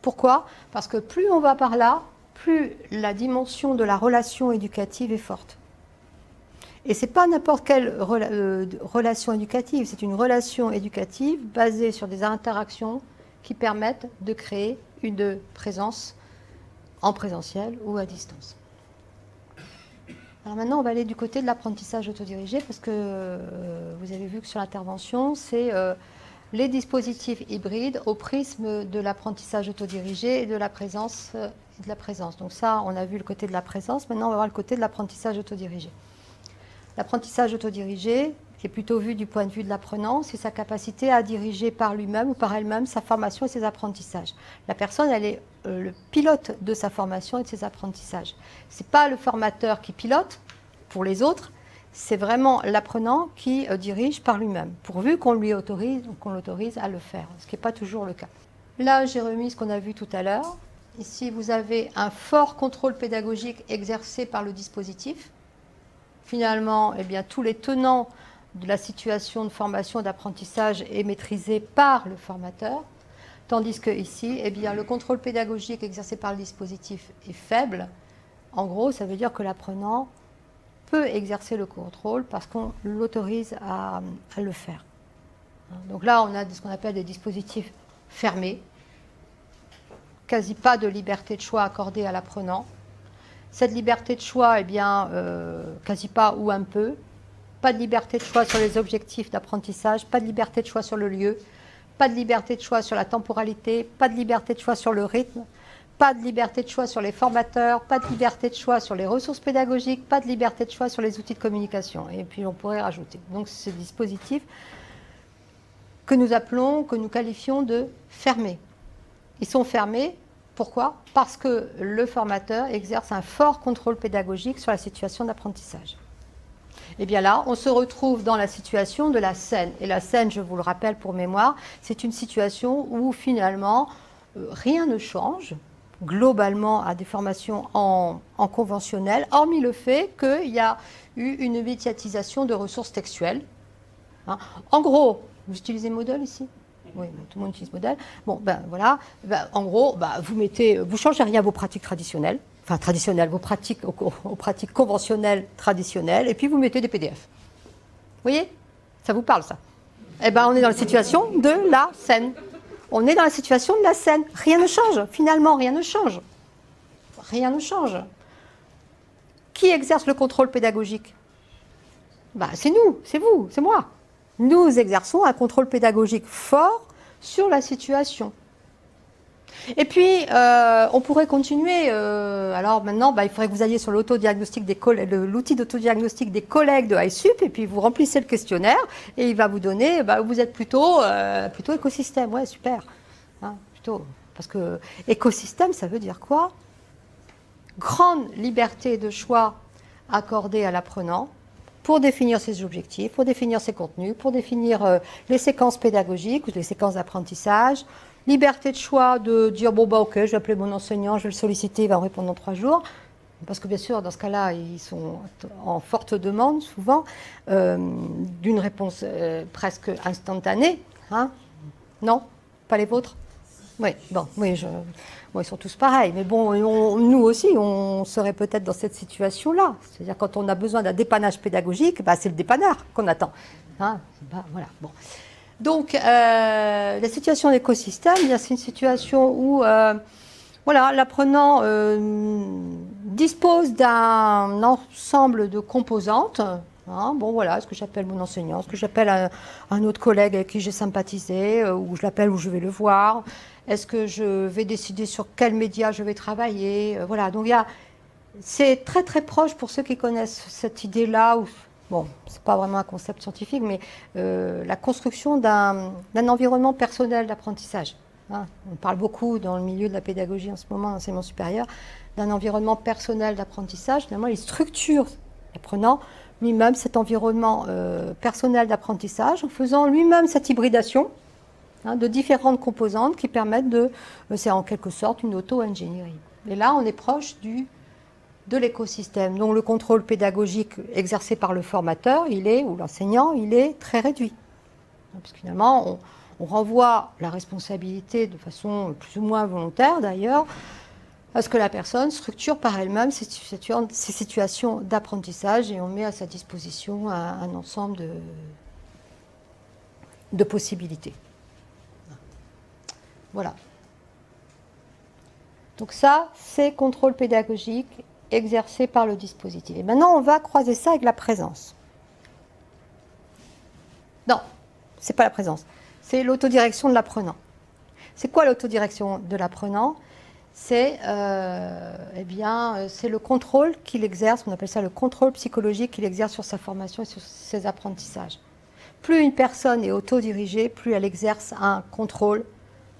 Pourquoi? Parce que plus on va par là, plus la dimension de la relation éducative est forte. Et ce n'est pas n'importe quelle euh, relation éducative, c'est une relation éducative basée sur des interactions qui permettent de créer une présence en présentiel ou à distance. Alors maintenant, on va aller du côté de l'apprentissage autodirigé parce que euh, vous avez vu que sur l'intervention, c'est euh, les dispositifs hybrides au prisme de l'apprentissage autodirigé et de la présence. de la présence. Donc ça, on a vu le côté de la présence. Maintenant, on va voir le côté de l'apprentissage autodirigé. L'apprentissage autodirigé est plutôt vu du point de vue de l'apprenant, c'est sa capacité à diriger par lui-même ou par elle-même sa formation et ses apprentissages. La personne, elle est euh, le pilote de sa formation et de ses apprentissages. Ce n'est pas le formateur qui pilote pour les autres, c'est vraiment l'apprenant qui euh, dirige par lui-même, pourvu qu'on lui autorise, qu'on l'autorise à le faire, ce qui n'est pas toujours le cas. Là, j'ai remis ce qu'on a vu tout à l'heure. Ici, vous avez un fort contrôle pédagogique exercé par le dispositif finalement, eh bien, tous les tenants de la situation de formation d'apprentissage est maîtrisé par le formateur, tandis que ici, eh bien, le contrôle pédagogique exercé par le dispositif est faible. En gros, ça veut dire que l'apprenant peut exercer le contrôle parce qu'on l'autorise à, à, le faire. Donc là, on a ce qu'on appelle des dispositifs fermés, quasi pas de liberté de choix accordée à l'apprenant. Cette liberté de choix, eh bien, euh, quasi pas ou un peu. Pas de liberté de choix sur les objectifs d'apprentissage, pas de liberté de choix sur le lieu, pas de liberté de choix sur la temporalité, pas de liberté de choix sur le rythme, pas de liberté de choix sur les formateurs, pas de liberté de choix sur les ressources pédagogiques, pas de liberté de choix sur les outils de communication. Et puis on pourrait rajouter. Donc ce dispositif que nous appelons, que nous qualifions de fermés. Ils sont fermés pourquoi Parce que le formateur exerce un fort contrôle pédagogique sur la situation d'apprentissage. Et eh bien là, on se retrouve dans la situation de la scène. Et la scène, je vous le rappelle pour mémoire, c'est une situation où finalement euh, rien ne change globalement à des formations en, conventionnel, hormis le fait qu'il y a eu une médiatisation de ressources textuelles. Hein. En gros, vous utilisez Moodle ici? Oui, tout le monde utilise modèle. Bon, ben voilà. Ben, en gros, ben, vous mettez, vous changez rien à vos pratiques traditionnelles, enfin traditionnelles, vos pratiques aux, pratiques conventionnelles traditionnelles, et puis vous mettez des PDF. Vous voyez? Ça vous parle ça? Eh ben, on est dans la situation de la scène. On est dans la situation de la scène. Rien ne change. Finalement, rien ne change. Rien ne change. Qui exerce le contrôle pédagogique? Ben, C'est nous, c'est vous, c'est moi nous exerçons un contrôle pédagogique fort sur la situation. Et puis, euh, on pourrait continuer. Euh, alors maintenant, bah, il faudrait que vous alliez sur l'outil d'autodiagnostic des collègues de ISUP, et puis vous remplissez le questionnaire, et il va vous donner, bah, vous êtes plutôt, euh, plutôt écosystème. Ouais, super. Hein, plutôt. Parce que écosystème, ça veut dire quoi? Grande liberté de choix accordée à l'apprenant, pour définir ses objectifs, pour définir ses contenus, pour définir euh, les séquences pédagogiques ou les séquences d'apprentissage. Liberté de choix de dire bon bah ok, je vais appeler mon enseignant, je vais le solliciter, il va me répondre dans trois jours. Parce que bien sûr, dans ce cas-là, ils sont en forte demande souvent euh, d'une réponse euh, presque instantanée. Hein non Pas les vôtres Oui, bon, oui, je, ils sont tous pareils, mais bon, nous aussi, on serait peut-être dans cette situation-là. C'est-à-dire quand on a besoin d'un dépannage pédagogique, bah, c'est le dépanneur qu'on attend. Hein voilà, bon. Donc, euh, la situation d'écosystème, c'est une situation où euh, voilà, l'apprenant euh, dispose d'un ensemble de composantes. Hein, bon, voilà, ce que j'appelle mon enseignant, ce que j'appelle un, un, autre collègue avec qui j'ai sympathisé, ou je l'appelle où je vais le voir. Est-ce que je vais décider sur quel média je vais travailler euh, Voilà, donc il y a, c'est très très proche pour ceux qui connaissent cette idée-là. Où, bon, c'est pas vraiment un concept scientifique, mais euh, la construction d'un, environnement personnel d'apprentissage. Hein. on parle beaucoup dans le milieu de la pédagogie en ce moment, l'enseignement supérieur, d'un environnement personnel d'apprentissage. Finalement, il structure l'apprenant lui-même cet environnement euh, personnel d'apprentissage en faisant lui-même cette hybridation Hein, de différentes composantes qui permettent de. Euh, c'est en quelque sorte une auto-ingénierie. Et là, on est proche de l'écosystème. Donc le contrôle pédagogique exercé par le formateur, il est, ou l'enseignant, il est très réduit. Parce que finalement, on, renvoie la responsabilité de façon plus ou moins volontaire d'ailleurs, à ce que la personne structure par elle-même ses, situations d'apprentissage et on met à sa disposition un, ensemble de possibilités. Voilà. Donc ça, c'est contrôle pédagogique exercé par le dispositif. Et maintenant, on va croiser ça avec la présence. Non, c'est pas la présence, c'est l'autodirection de l'apprenant. C'est quoi l'autodirection de l'apprenant? C'est euh, eh bien, c'est le contrôle qu'il exerce, on appelle ça le contrôle psychologique qu'il exerce sur sa formation et sur ses apprentissages. Plus une personne est autodirigée, plus elle exerce un contrôle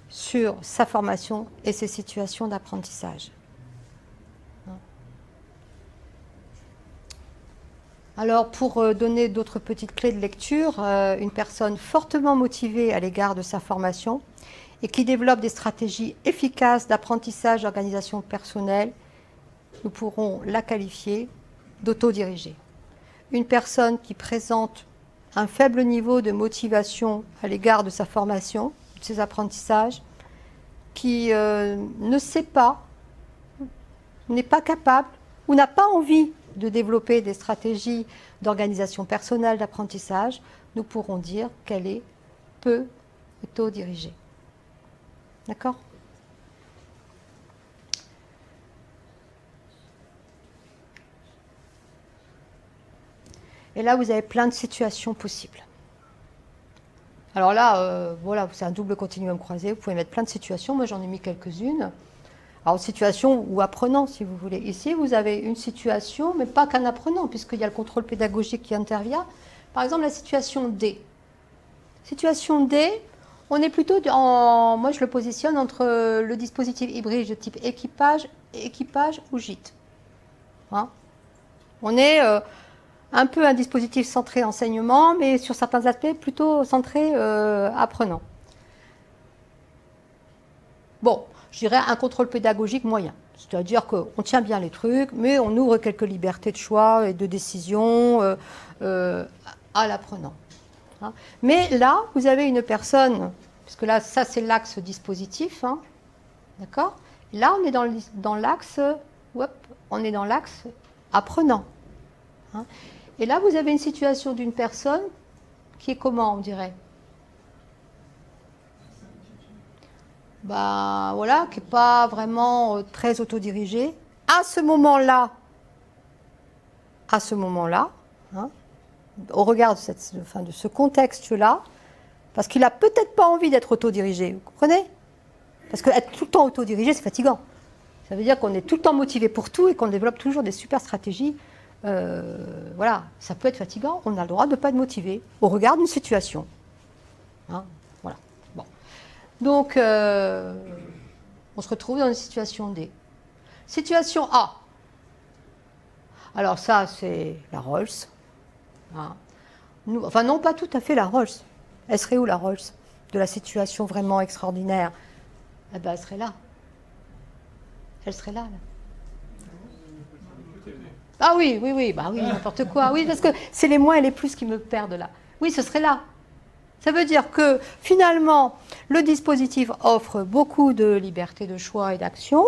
sur sa formation et ses situations d'apprentissage. Alors, pour euh, donner d'autres petites clés de lecture, euh, une personne fortement motivée à l'égard de sa formation et qui développe des stratégies efficaces d'apprentissage d'organisation personnelle, nous pourrons la qualifier d'autodirigée. Une personne qui présente un faible niveau de motivation à l'égard de sa formation, ses apprentissages, qui euh, ne sait pas, n'est pas capable ou n'a pas envie de développer des stratégies d'organisation personnelle, d'apprentissage, nous pourrons dire qu'elle est peu autodirigée. D'accord? Et là, vous avez plein de situations possibles. Alors là, euh, voilà, c'est un double continuum croisé. Vous pouvez mettre plein de situations. Moi, j'en ai mis quelques-unes. Alors, situation ou apprenant, si vous voulez. Ici, vous avez une situation, mais pas qu'un apprenant, puisqu'il y a le contrôle pédagogique qui intervient. Par exemple, la situation D. Situation D, on est plutôt, en, moi je le positionne entre le dispositif hybride de type équipage, équipage ou gîte. Hein on est euh, un peu un dispositif centré enseignement, mais sur certains aspects plutôt centré euh, apprenant. Bon, je dirais un contrôle pédagogique moyen. C'est-à-dire qu'on tient bien les trucs, mais on ouvre quelques libertés de choix et de décision euh, euh, à l'apprenant. Hein. Mais là, vous avez une personne, puisque là, ça c'est l'axe dispositif, hein, d'accord? Là, on est dans l'axe, on est dans l'axe apprenant. Hein. Et là, vous avez une situation d'une personne qui est comment, on dirait? Bah, voilà, qui n'est pas vraiment euh, très autodirigé. À ce moment-là, à ce moment-là, hein, au regard de, de ce contexte-là, parce qu'il n'a peut-être pas envie d'être autodirigé, vous comprenez? Parce qu'être tout le temps autodirigé, c'est fatigant. Ça veut dire qu'on est tout le temps motivé pour tout et qu'on développe toujours des super stratégies. Euh, voilà, ça peut être fatigant, on a le droit de ne pas être motivé au regard d'une situation. Hein donc, euh, on se retrouve dans une situation D. Situation A. Alors ça, c'est la Rolls. Hein. enfin, non, pas tout à fait la Rolls. Elle serait où la Rolls? De la situation vraiment extraordinaire? Eh bien, elle serait là. Elle serait là, Ah oui, oui, oui, bah oui, n'importe quoi. Oui, parce que c'est les moins et les plus qui me perdent là. Oui, ce serait là. Ça veut dire que finalement, le dispositif offre beaucoup de liberté de choix et d'action.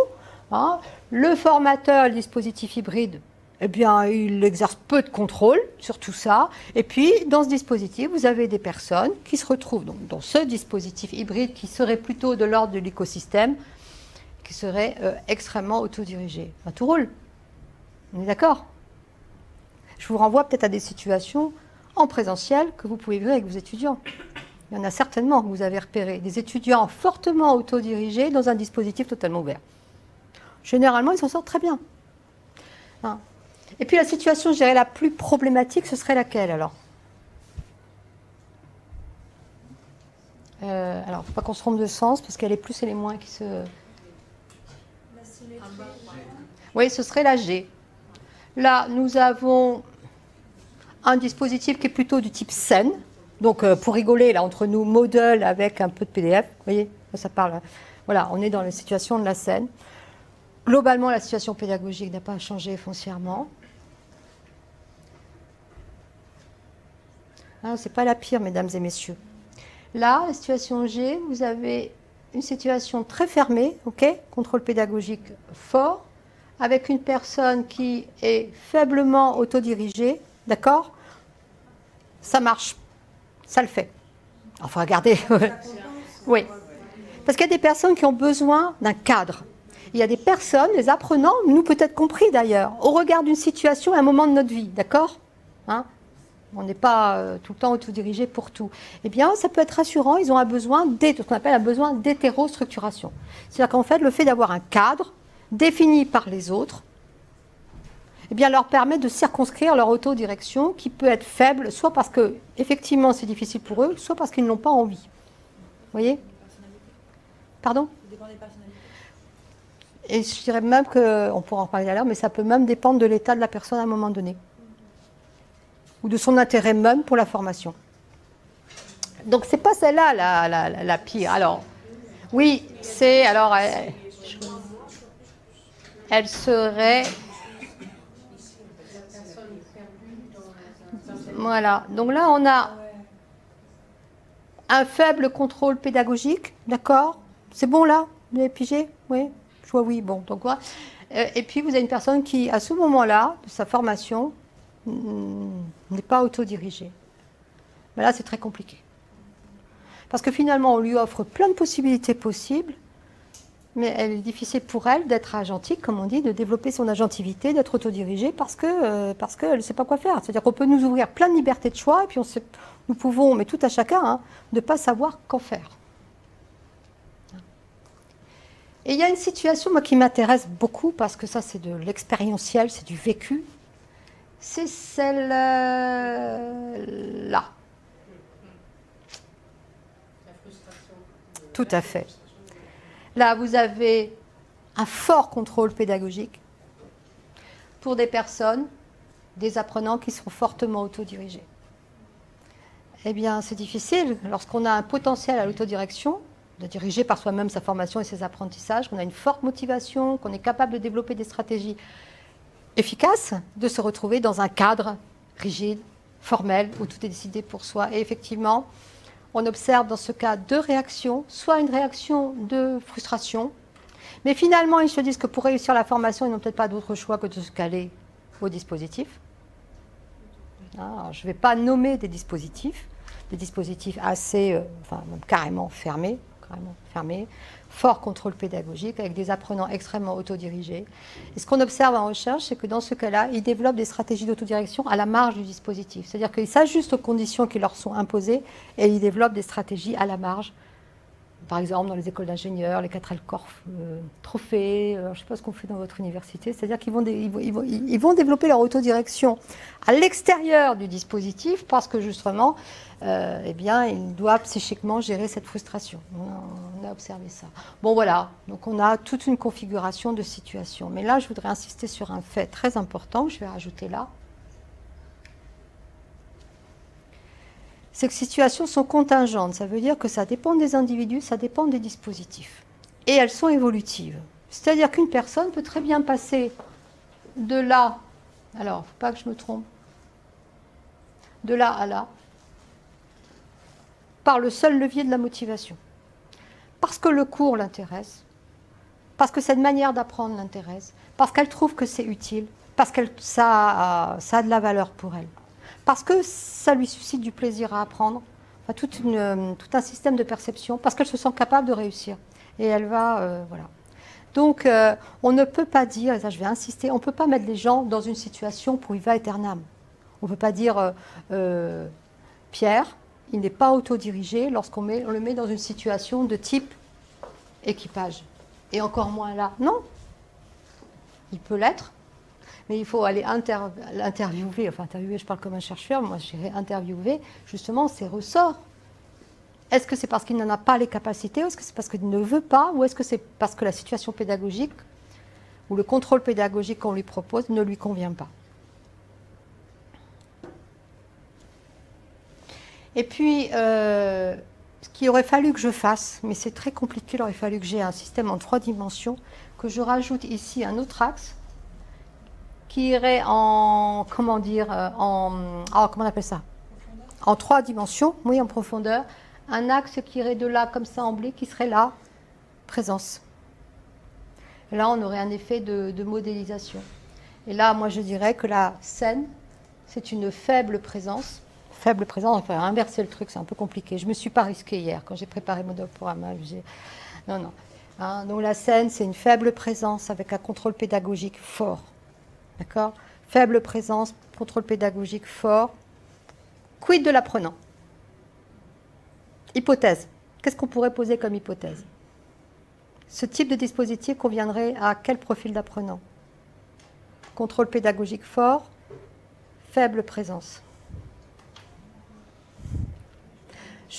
Hein. Le formateur, le dispositif hybride, eh bien, il exerce peu de contrôle sur tout ça. Et puis, dans ce dispositif, vous avez des personnes qui se retrouvent donc, dans ce dispositif hybride qui serait plutôt de l'ordre de l'écosystème, qui serait euh, extrêmement autodirigé. Enfin, tout roule. On est d'accord? Je vous renvoie peut-être à des situations en présentiel que vous pouvez vivre avec vos étudiants. Il y en a certainement que vous avez repéré, des étudiants fortement autodirigés dans un dispositif totalement ouvert. Généralement, ils s'en sortent très bien. Hein? Et puis la situation, je dirais, la plus problématique, ce serait laquelle alors? Euh, Alors, il ne faut pas qu'on se trompe de sens, parce qu'il y a les plus et les moins qui se... Oui, ce serait la G. Là, nous avons un dispositif qui est plutôt du type scène. Donc, euh, pour rigoler, là, entre nous, modèle avec un peu de PDF. Vous voyez, ça parle. Voilà, on est dans la situation de la scène. Globalement, la situation pédagogique n'a pas changé foncièrement. Ah, Ce n'est pas la pire, mesdames et messieurs. Là, la situation G, vous avez une situation très fermée, ok, contrôle pédagogique fort, avec une personne qui est faiblement autodirigée, d'accord? Ça marche, ça le fait. Enfin, regardez. oui. Parce qu'il y a des personnes qui ont besoin d'un cadre. Il y a des personnes, des apprenants, nous peut-être compris d'ailleurs, au regard d'une situation à un moment de notre vie, d'accord? Hein? On n'est pas euh, tout le temps autodirigé pour tout. Eh bien, ça peut être rassurant. Ils ont un besoin, ce qu'on appelle un besoin d'hétérostructuration. C'est-à-dire qu'en fait, le fait d'avoir un cadre défini par les autres, eh bien, leur permet de circonscrire leur autodirection qui peut être faible, soit parce que effectivement c'est difficile pour eux, soit parce qu'ils n'ont pas envie. Vous voyez? Pardon? Et je dirais même que, on pourra en parler l'heure, mais ça peut même dépendre de l'état de la personne à un moment donné ou de son intérêt même pour la formation. Donc c'est pas celle-là la, pire. Alors oui, c'est alors elle, elle serait voilà. Donc là on a un faible contrôle pédagogique, d'accord? C'est bon là? Vous avez pigé? Oui Je vois oui, bon, donc voilà. Euh, et puis vous avez une personne qui, à ce moment-là de sa formation, n'est pas autodirigé. Mais là, c'est très compliqué. Parce que finalement, on lui offre plein de possibilités possibles, mais elle est difficile pour elle d'être agentique, comme on dit, de développer son agentivité, d'être autodirigée, parce que euh, parce qu'elle ne sait pas quoi faire. C'est-à-dire qu'on peut nous ouvrir plein de libertés de choix, et puis on sait, nous pouvons, mais tout à chacun, hein, ne pas savoir qu'en faire. Et il y a une situation, moi, qui m'intéresse beaucoup, parce que ça, c'est de l'expérientiel, c'est du vécu, c'est celle-là. Tout à fait. Là, vous avez un fort contrôle pédagogique pour des personnes, des apprenants qui sont fortement autodirigés. Eh bien, c'est difficile lorsqu'on a un potentiel à l'autodirection, de diriger par soi-même sa formation et ses apprentissages, qu'on a une forte motivation, qu'on est capable de développer des stratégies efficace de se retrouver dans un cadre rigide, formel, où tout est décidé pour soi. Et effectivement, on observe dans ce cas deux réactions, soit une réaction de frustration, mais finalement ils se disent que pour réussir la formation, ils n'ont peut-être pas d'autre choix que de se caler au dispositif. je ne vais pas nommer des dispositifs, des dispositifs assez, euh, carrément fermés, carrément fermés, fort contrôle pédagogique avec des apprenants extrêmement autodirigés. Et ce qu'on observe en recherche, c'est que dans ce cas-là, ils développent des stratégies d'autodirection à la marge du dispositif. C'est-à-dire qu'ils s'ajustent aux conditions qui leur sont imposées et ils développent des stratégies à la marge par exemple dans les écoles d'ingénieurs, les 4L Corf euh, trophées, euh, je ne sais pas ce qu'on fait dans votre université, c'est-à-dire qu'ils vont, ils vont, développer leur autodirection à l'extérieur du dispositif parce que justement, euh, eh bien, ils doivent psychiquement gérer cette frustration. On a, observé ça. Bon voilà, donc on a toute une configuration de situation. Mais là, je voudrais insister sur un fait très important, je vais rajouter là. Ces situations sont contingentes, ça veut dire que ça dépend des individus, ça dépend des dispositifs. Et elles sont évolutives. C'est-à-dire qu'une personne peut très bien passer de là, alors, faut pas que je me trompe, de là à là, par le seul levier de la motivation. Parce que le cours l'intéresse, parce que cette manière d'apprendre l'intéresse, parce qu'elle trouve que c'est utile, parce que ça, ça a de la valeur pour elle parce que ça lui suscite du plaisir à apprendre, euh, tout un système de perception, parce qu'elle se sent capable de réussir. Et elle va, euh, voilà. Donc, euh, on ne peut pas dire, et ça je vais insister, on ne peut pas mettre les gens dans une situation pour y va aeternam. On ne peut pas dire, Pierre, il n'est pas autodirigé lorsqu'on on le met dans une situation de type équipage. Et encore moins là. Non. Il peut l'être, mais il faut aller interviewer, enfin interviewer, je parle comme un chercheur, moi j'irai interviewer justement ses ressorts. Est-ce que c'est parce qu'il n'en a pas les capacités, ou est-ce que c'est parce qu'il ne veut pas, ou est-ce que c'est parce que la situation pédagogique ou le contrôle pédagogique qu'on lui propose ne lui convient pas? Et puis, euh, ce qu'il aurait fallu que je fasse, mais c'est très compliqué, il aurait fallu que j'ai un système en trois dimensions, que je rajoute ici un autre axe qui irait en, comment dire, euh, en, oh, comment appelle ça? En trois dimensions, oui, en profondeur. Un axe qui irait de là, comme ça, en blé, qui serait là, présence. Là, on aurait un effet de, modélisation. Et là, moi, je dirais que la scène, c'est une faible présence. Faible présence, enfin, inverser le truc, c'est un peu compliqué. Je ne me suis pas risquée hier quand j'ai préparé mon diaporama. Non, non. Hein, donc la scène, c'est une faible présence avec un contrôle pédagogique fort. D'accord Faible présence, contrôle pédagogique fort. Quid de l'apprenant? Hypothèse. Qu'est-ce qu'on pourrait poser comme hypothèse? Ce type de dispositif conviendrait à quel profil d'apprenant? Contrôle pédagogique fort, faible présence.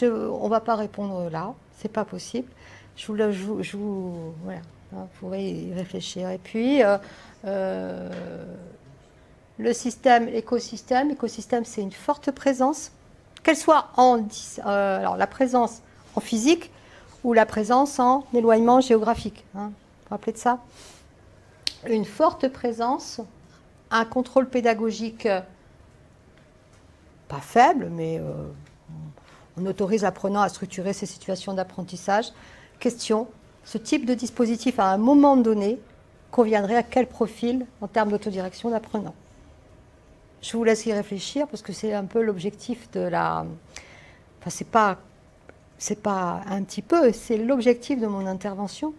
on ne va pas répondre là, c'est pas possible. Je vous, je voilà, vous pourrez y réfléchir. Et puis, euh, euh, le système, l'écosystème. L'écosystème, c'est une forte présence, qu'elle soit en euh, alors la présence en physique ou la présence en éloignement géographique. Hein, vous vous rappelez de ça? Une forte présence, un contrôle pédagogique pas faible, mais on autorise l'apprenant à structurer ses situations d'apprentissage Question, ce type de dispositif à un moment donné conviendrait à quel profil en termes d'autodirection d'apprenant? Je vous laisse y réfléchir parce que c'est un peu l'objectif de la... Enfin, c'est pas, c'est pas un petit peu, c'est l'objectif de mon intervention.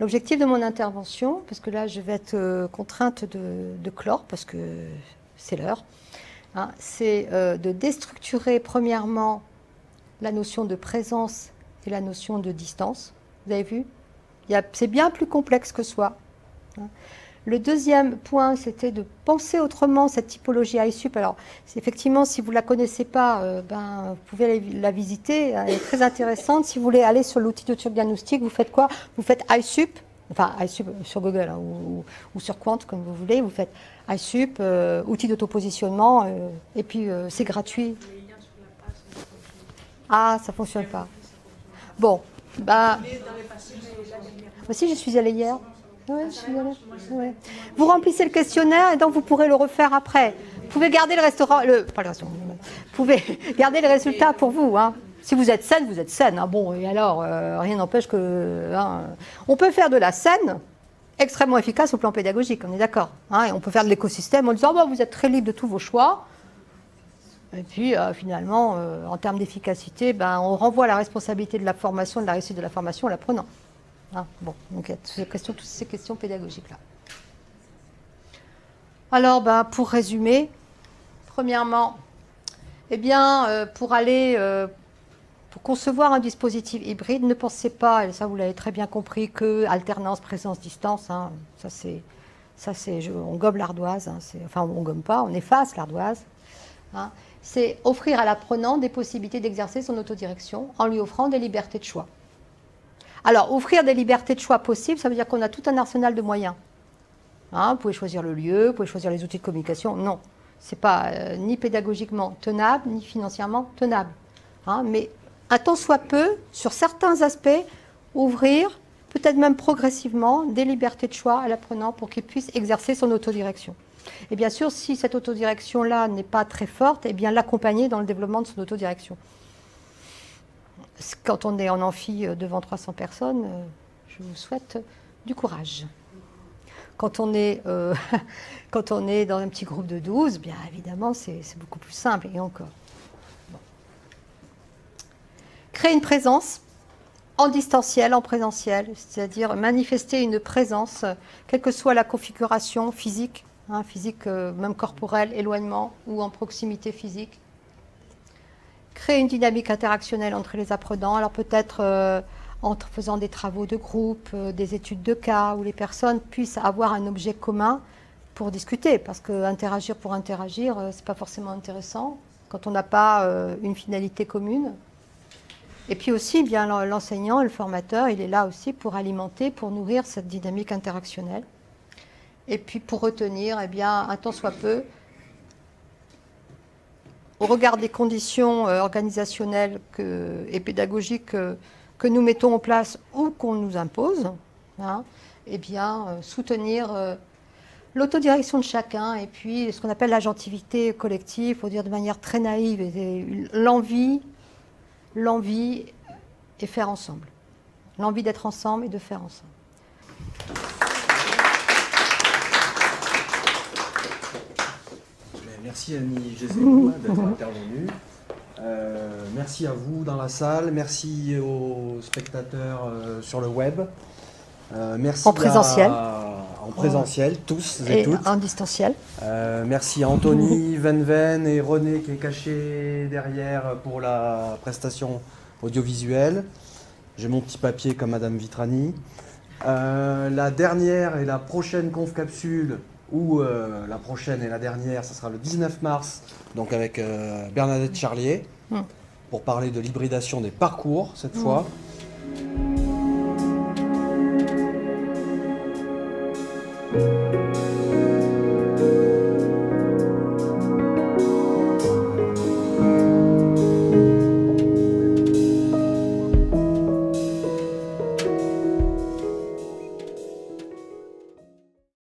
L'objectif de mon intervention, parce que là je vais être euh, contrainte de, clore parce que c'est l'heure, hein, c'est euh, de déstructurer premièrement la notion de présence et la notion de distance. Vous avez vu? C'est bien plus complexe que soi. Hein. Le deuxième point, c'était de penser autrement cette typologie ISUP. Alors, effectivement, si vous ne la connaissez pas, euh, ben, vous pouvez la visiter. Elle est très intéressante. Si vous voulez aller sur l'outil de diagnostic, vous faites quoi? Vous faites ISUP, enfin ISUP sur Google hein, ou, sur Quant, comme vous voulez. Vous faites ISUP, euh, outil d'autopositionnement, euh, et puis c'est gratuit. Ah, ça ne fonctionne pas. Bon, bah. Aussi, je suis allée hier. Vous remplissez le questionnaire et donc vous pourrez le refaire après. Vous pouvez garder le restaurant, le, pas le restaurant, vous pouvez garder les résultats pour vous. Hein. Si vous êtes saine, vous êtes saine. Hein. Bon, et alors, euh, rien n'empêche que. Hein, on peut faire de la scène extrêmement efficace au plan pédagogique, on est d'accord. et on peut faire de l'écosystème en disant vous êtes très libre de tous vos choix. Et puis euh, finalement, euh, en termes d'efficacité, ben, on renvoie la responsabilité de la formation, de la réussite de la formation à l'apprenant. Hein, bon, donc il toutes ces questions, pédagogiques-là. Alors, ben, pour résumer, premièrement, eh bien, euh, pour aller, pour concevoir un dispositif hybride, ne pensez pas, et ça vous l'avez très bien compris, que alternance, présence, distance, hein, ça c'est, ça c'est, on gobe l'ardoise, hein, enfin on gomme pas, on efface l'ardoise. Hein c'est offrir à l'apprenant des possibilités d'exercer son autodirection en lui offrant des libertés de choix. Alors, offrir des libertés de choix possibles, ça veut dire qu'on a tout un arsenal de moyens. Hein, vous pouvez choisir le lieu, vous pouvez choisir les outils de communication. Non, ce n'est pas euh, ni pédagogiquement tenable, ni financièrement tenable. Hein, mais un tant soit peu, sur certains aspects, ouvrir, peut-être même progressivement, des libertés de choix à l'apprenant pour qu'il puisse exercer son autodirection. Et bien sûr, si cette autodirection-là n'est pas très forte, eh bien l'accompagner dans le développement de son autodirection. Quand on est en amphi euh, devant 300 personnes, euh, je vous souhaite du courage. Quand on est, euh, quand on est dans un petit groupe de 12, bien évidemment, c'est beaucoup plus simple, et encore. Créer une présence en distanciel, en présentiel, c'est-à-dire manifester une présence, quelle que soit la configuration physique Hein, physique, euh, même corporelle, éloignement ou en proximité physique. Créer une dynamique interactionnelle entre les apprenants, alors peut-être euh, en faisant des travaux de groupe, euh, des études de cas, où les personnes puissent avoir un objet commun pour discuter, parce que interagir pour interagir, ce n'est pas forcément intéressant quand on n'a pas une finalité commune. Et puis aussi, bien l'enseignant, le formateur, il est là aussi pour alimenter, pour nourrir cette dynamique interactionnelle. Et puis pour retenir, eh bien, un temps soit peu, au regard des conditions euh, organisationnelles et pédagogiques que, nous mettons en place ou qu'on nous impose, hein, eh bien, euh, soutenir euh, l'autodirection de chacun et puis ce qu'on appelle l'agentivité collective, pour dire de manière très naïve, l'envie, l'envie et faire ensemble. l'envie d'être ensemble et de faire ensemble. Merci Annie Gézécoua d'être intervenue. Euh, merci à vous dans la salle, merci aux spectateurs euh, sur le web. Euh, merci En présentiel. à- en présentiel, tous et, Et toutes. en distanciel. Merci à Anthony Venven et René qui est caché derrière pour la prestation audiovisuelle. J'ai mon petit papier comme Madame Vitrani. La dernière et la prochaine conf capsule, où euh, la prochaine et la dernière, ce sera le 19 mars, donc avec euh, Bernadette Charlier, hmm. pour parler de l'hybridation des parcours cette hmm. fois.